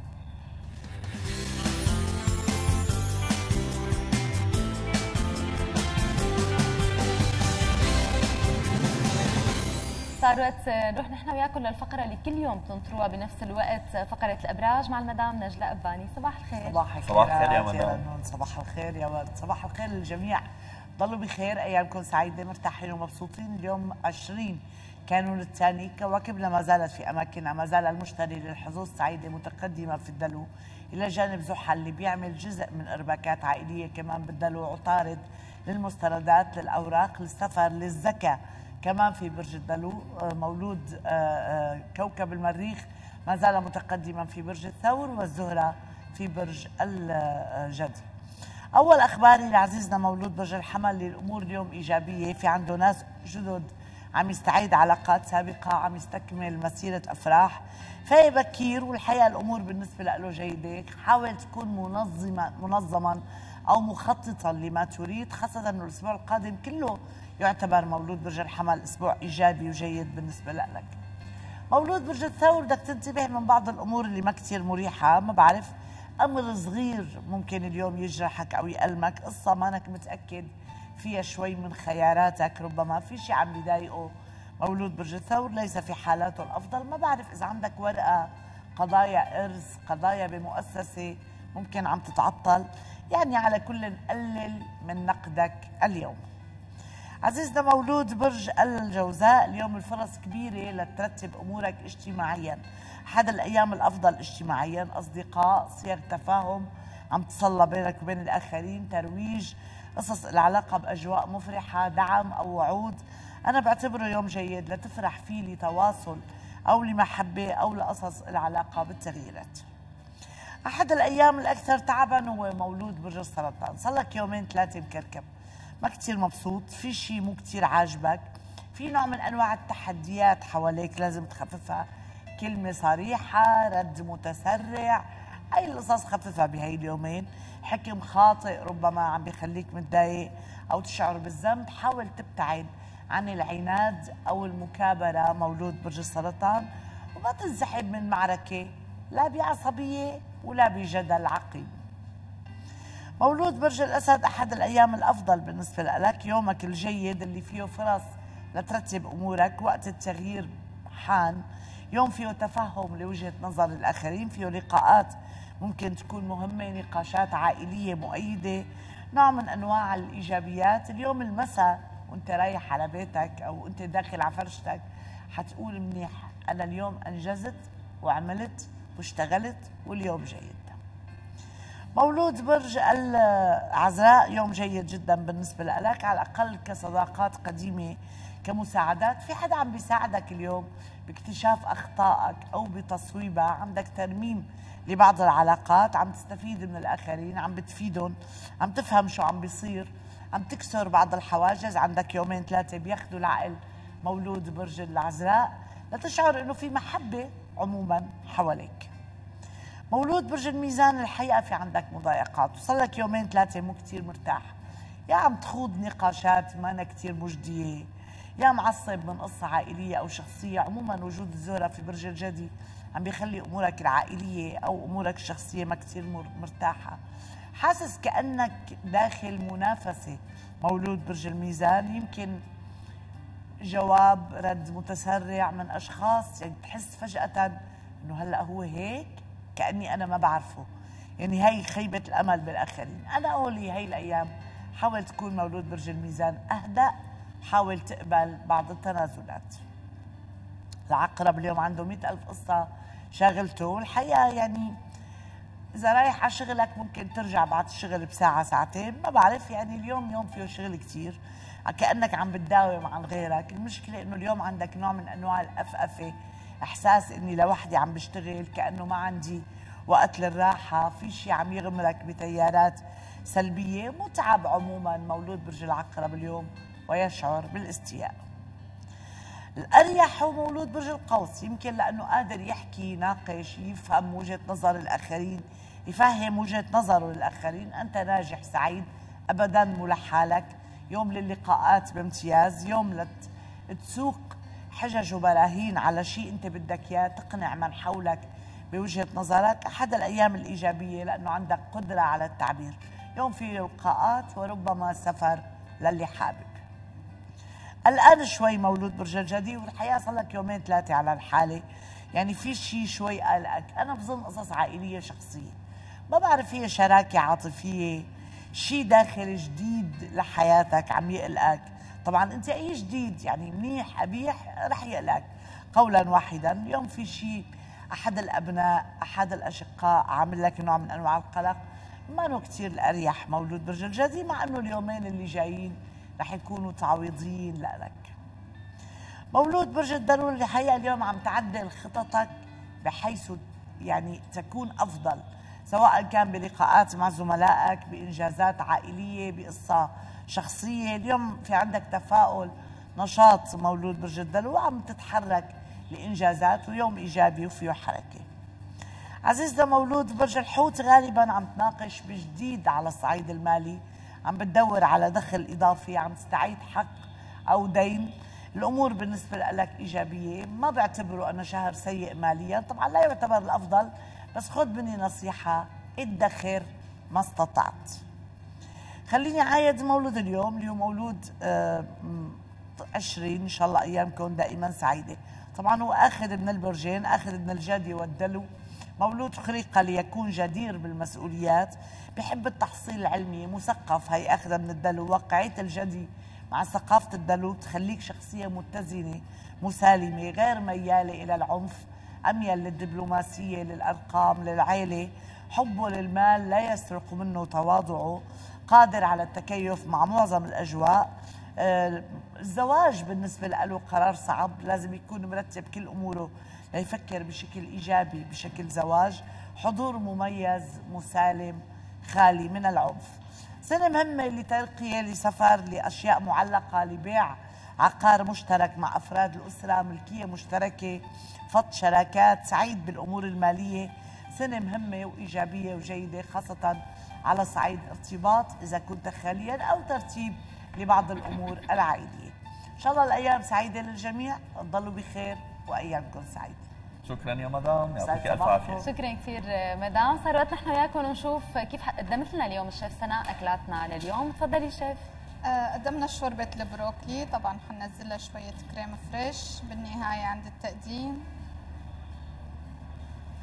صار وقت نروح نحن وياكم للفقرة اللي كل يوم تنطروها بنفس الوقت فقرة الأبراج مع المدام نجلاء أباني. صباح الخير. صباح الخير صباح الخير يا مدام. صباح الخير يا ولد. صباح الخير للجميع. ضلوا بخير أيامكم سعيدة مرتاحين ومبسوطين. اليوم 20 كانون الثاني. كواكبنا ما زالت في أماكنها. ما زال المشتري للحظوظ سعيدة متقدمة في الدلو. إلى جانب زحل اللي بيعمل جزء من إرباكات عائلية كمان بالدلو. عطارد للمستندات للأوراق للسفر للزكاة. كمان في برج الدلو آه، مولود آه، آه، كوكب المريخ ما زال متقدما في برج الثور والزهرة في برج الجدي أول اخباري لعزيزنا مولود برج الحمل للأمور اليوم إيجابية في عنده ناس جدد عم يستعيد علاقات سابقة عم يستكمل مسيرة أفراح. فايق بكير والحقيقة الأمور بالنسبة له جيدة. حاول تكون منظمه منظما أو مخططا لما تريد خاصة انه الأسبوع القادم كله يعتبر مولود برج الحمل أسبوع إيجابي وجيد بالنسبة لك. مولود برج الثور بدك تنتبه من بعض الأمور اللي ما كثير مريحة ما بعرف أمر صغير ممكن اليوم يجرحك أو يألمك قصة مانك متأكد فيها شوي من خياراتك ربما في شيء عم بيضايقه. مولود برج الثور ليس في حالاته الأفضل ما بعرف إذا عندك ورقة قضايا إرث قضايا بمؤسسة ممكن عم تتعطل. يعني على كل قلل من نقدك اليوم. عزيزنا مولود برج الجوزاء اليوم الفرص كبيرة لترتب أمورك اجتماعيا. أحد الأيام الأفضل اجتماعيا. أصدقاء صيغ تفاهم عم تصلى بينك وبين الآخرين ترويج قصص العلاقة بأجواء مفرحة دعم أو وعود. أنا بعتبره يوم جيد لتفرح فيه لتواصل أو لمحبة أو لقصص العلاقة بالتغييرات. أحد الأيام الأكثر تعبا هو مولود برج السرطان. صار لك يومين ثلاثة مكركب ما كتير مبسوط في شيء مو كتير عاجبك في نوع من أنواع التحديات حواليك لازم تخففها. كلمة صريحة رد متسرع أي القصص خففها بهي اليومين. حكم خاطئ ربما عم بيخليك متضايق أو تشعر بالذنب حاول تبتعد عن العناد أو المكابرة مولود برج السرطان. وما تنسحب من معركة لا بعصبية ولا بجدل عقيم مولود برج الأسد أحد الأيام الأفضل بالنسبة لك. يومك الجيد اللي فيه فرص لترتب أمورك وقت التغيير حان. يوم فيه تفهم لوجهة نظر الآخرين فيه لقاءات ممكن تكون مهمة نقاشات عائلية مؤيدة نوع من أنواع الإيجابيات. اليوم المساء وأنت رايح على بيتك أو أنت داخل على فرشتك حتقول منيح أنا اليوم أنجزت وعملت واشتغلت واليوم جيد. مولود برج العذراء يوم جيد جدا بالنسبة لك على الأقل كصداقات قديمة كمساعدات. في حدا عم بيساعدك اليوم باكتشاف أخطائك أو بتصويبها؟ عندك ترميم لبعض العلاقات؟ عم تستفيد من الآخرين؟ عم بتفيدهم؟ عم تفهم شو عم بيصير؟ عم تكسر بعض الحواجز؟ عندك يومين ثلاثة بياخدوا العقل مولود برج العذراء لتشعر إنه في محبة عموما حواليك. مولود برج الميزان الحقيقة في عندك مضايقات. وصار لك يومين ثلاثة مو كتير مرتاح. يا عم تخوض نقاشات ما كتير مجدية. يا معصب من قصة عائلية أو شخصية. عموما وجود الزهرة في برج الجدي عم بيخلي أمورك العائلية أو أمورك الشخصية ما كتير مر- مرتاحة. حاسس كأنك داخل منافسة. مولود برج الميزان يمكن جواب رد متسرع من أشخاص. يعني تحس فجأة إنه هلأ هو هيك. كأني أنا ما بعرفه. يعني هي خيبة الأمل بالآخرين. أنا قولي هي الأيام حاول تكون مولود برج الميزان أهدأ حاول تقبل بعض التنازلات. العقرب اليوم عنده مئة ألف قصة شاغلته والحقيقة يعني إذا رايح على شغلك ممكن ترجع بعد الشغل بساعة ساعتين. ما بعرف يعني اليوم يوم فيه شغل كتير. كأنك عم بتداوم عن غيرك. المشكلة إنه اليوم عندك نوع من أنواع الأفأفة. إحساس إني لوحدي عم بشتغل كأنه ما عندي وقت للراحة في شيء عم يغمرك بتيارات سلبية متعب عموما مولود برج العقرب اليوم ويشعر بالاستياء. الأريح هو مولود برج القوس يمكن لأنه قادر يحكي يناقش يفهم وجهة نظر الآخرين يفهم وجهة نظره للآخرين. أنت ناجح سعيد أبدا مو لحالك. يوم للقاءات بامتياز يوم لتسوق حجج وبراهين على شيء أنت بدك إياه تقنع من حولك بوجهة نظرك أحد الأيام الإيجابية لأنه عندك قدرة على التعبير. يوم في لقاءات وربما سفر للي حابب. الآن شوي مولود برج الجدي والحقيقة صار لك يومين ثلاثة على الحالة. يعني في شيء شوي قلقك أنا بظن قصص عائلية شخصية. ما بعرف هي شراكة عاطفية شيء داخل جديد لحياتك عم يقلقك. طبعا أنت أي جديد يعني منيح قبيح رح يقلقك قولا واحدا اليوم في شيء أحد الأبناء أحد الأشقاء عامل لك نوع من أنواع القلق. ما نو كثير الاريح مولود برج الجدي مع إنه اليومين اللي جايين رح يكونوا تعويضيين لك. مولود برج الدلول الحقيقة اليوم عم تعدل خططك بحيث يعني تكون أفضل سواء كان بلقاءات مع زملائك بإنجازات عائلية بقصة شخصية. اليوم في عندك تفاؤل نشاط مولود برج الدلو وعم تتحرك لإنجازات ويوم إيجابي وفيه حركة. عزيزنا مولود برج الحوت غالبا عم تناقش بجديد على الصعيد المالي. عم بتدور على دخل إضافي عم تستعيد حق أو دين. الأمور بالنسبة لك إيجابية. ما بعتبره أنا شهر سيء ماليا. طبعا لا يعتبر الأفضل بس خذ مني نصيحة ادخر ما استطعت. خليني عايد مولود اليوم اللي هو مولود آه 20 إن شاء الله أيامكم دائما سعيدة. طبعا هو آخذ من البرجين آخذ من الجدي والدلو. مولود خلق ليكون جدير بالمسؤوليات. بحب التحصيل العلمي مثقف. هي اخذها من الدلو. واقعيه الجدي مع ثقافة الدلو تخليك شخصية متزنة مسالمة غير ميالة إلى العنف. اميل للدبلوماسيه للأرقام للعيلة حبه للمال لا يسرق منه تواضعه. قادر على التكيف مع معظم الأجواء. آه، الزواج بالنسبة له قرار صعب لازم يكون مرتب كل أموره ليفكر بشكل إيجابي بشكل زواج. حضور مميز مسالم خالي من العنف. سنة مهمة لترقية لسفر لأشياء معلقة لبيع عقار مشترك مع أفراد الأسرة ملكية مشتركة فض شراكات سعيد بالأمور المالية. سنة مهمة وإيجابية وجيدة خاصة على صعيد ارتباط إذا كنت خاليا أو ترتيب لبعض الأمور العائلية. إن شاء الله الأيام سعيدة للجميع. تضلوا بخير وأيامكم سعيدة. شكرا يا مدام. يعطيك ألف عافية. شكرا كثير مدام. صار وقت نحن وياكم نشوف كيف قدمت لنا اليوم الشيف. سناء أكلاتنا لليوم. تفضلي شيف. آه، قدمنا شوربة البروكلي. طبعا حنزل لها شوية كريم فريش. بالنهاية عند التقديم.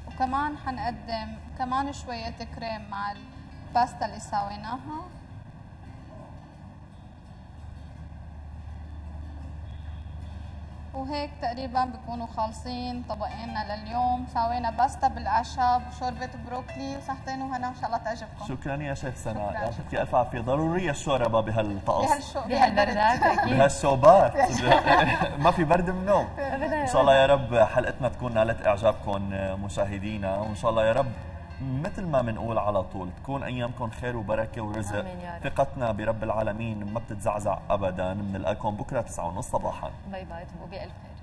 وكمان حنقدم كمان شوية كريم مع الباستا اللي سويناها وهيك تقريبا بيكونوا خالصين طبقينا لليوم سوينا باستا بالاعشاب وشوربه بروكلي وصحتين وهنا ان شاء الله تعجبكم شكرا يا شيف سناء. يعطيك ألف عافية. ضروريه الشوربة بهالطقس أكيد. بهالشوبات ما في برد منه إن شاء الله يا رب حلقتنا تكون نالت إعجابكم مشاهدينا. وإن شاء الله يا رب مثل ما بنقول على طول تكون أيامكم خير وبركة ورزق. ثقتنا برب العالمين ما بتتزعزع ابدا. بنلقاكم بكرة 9:30 صباحا. باي باي تبقوا بألف خير.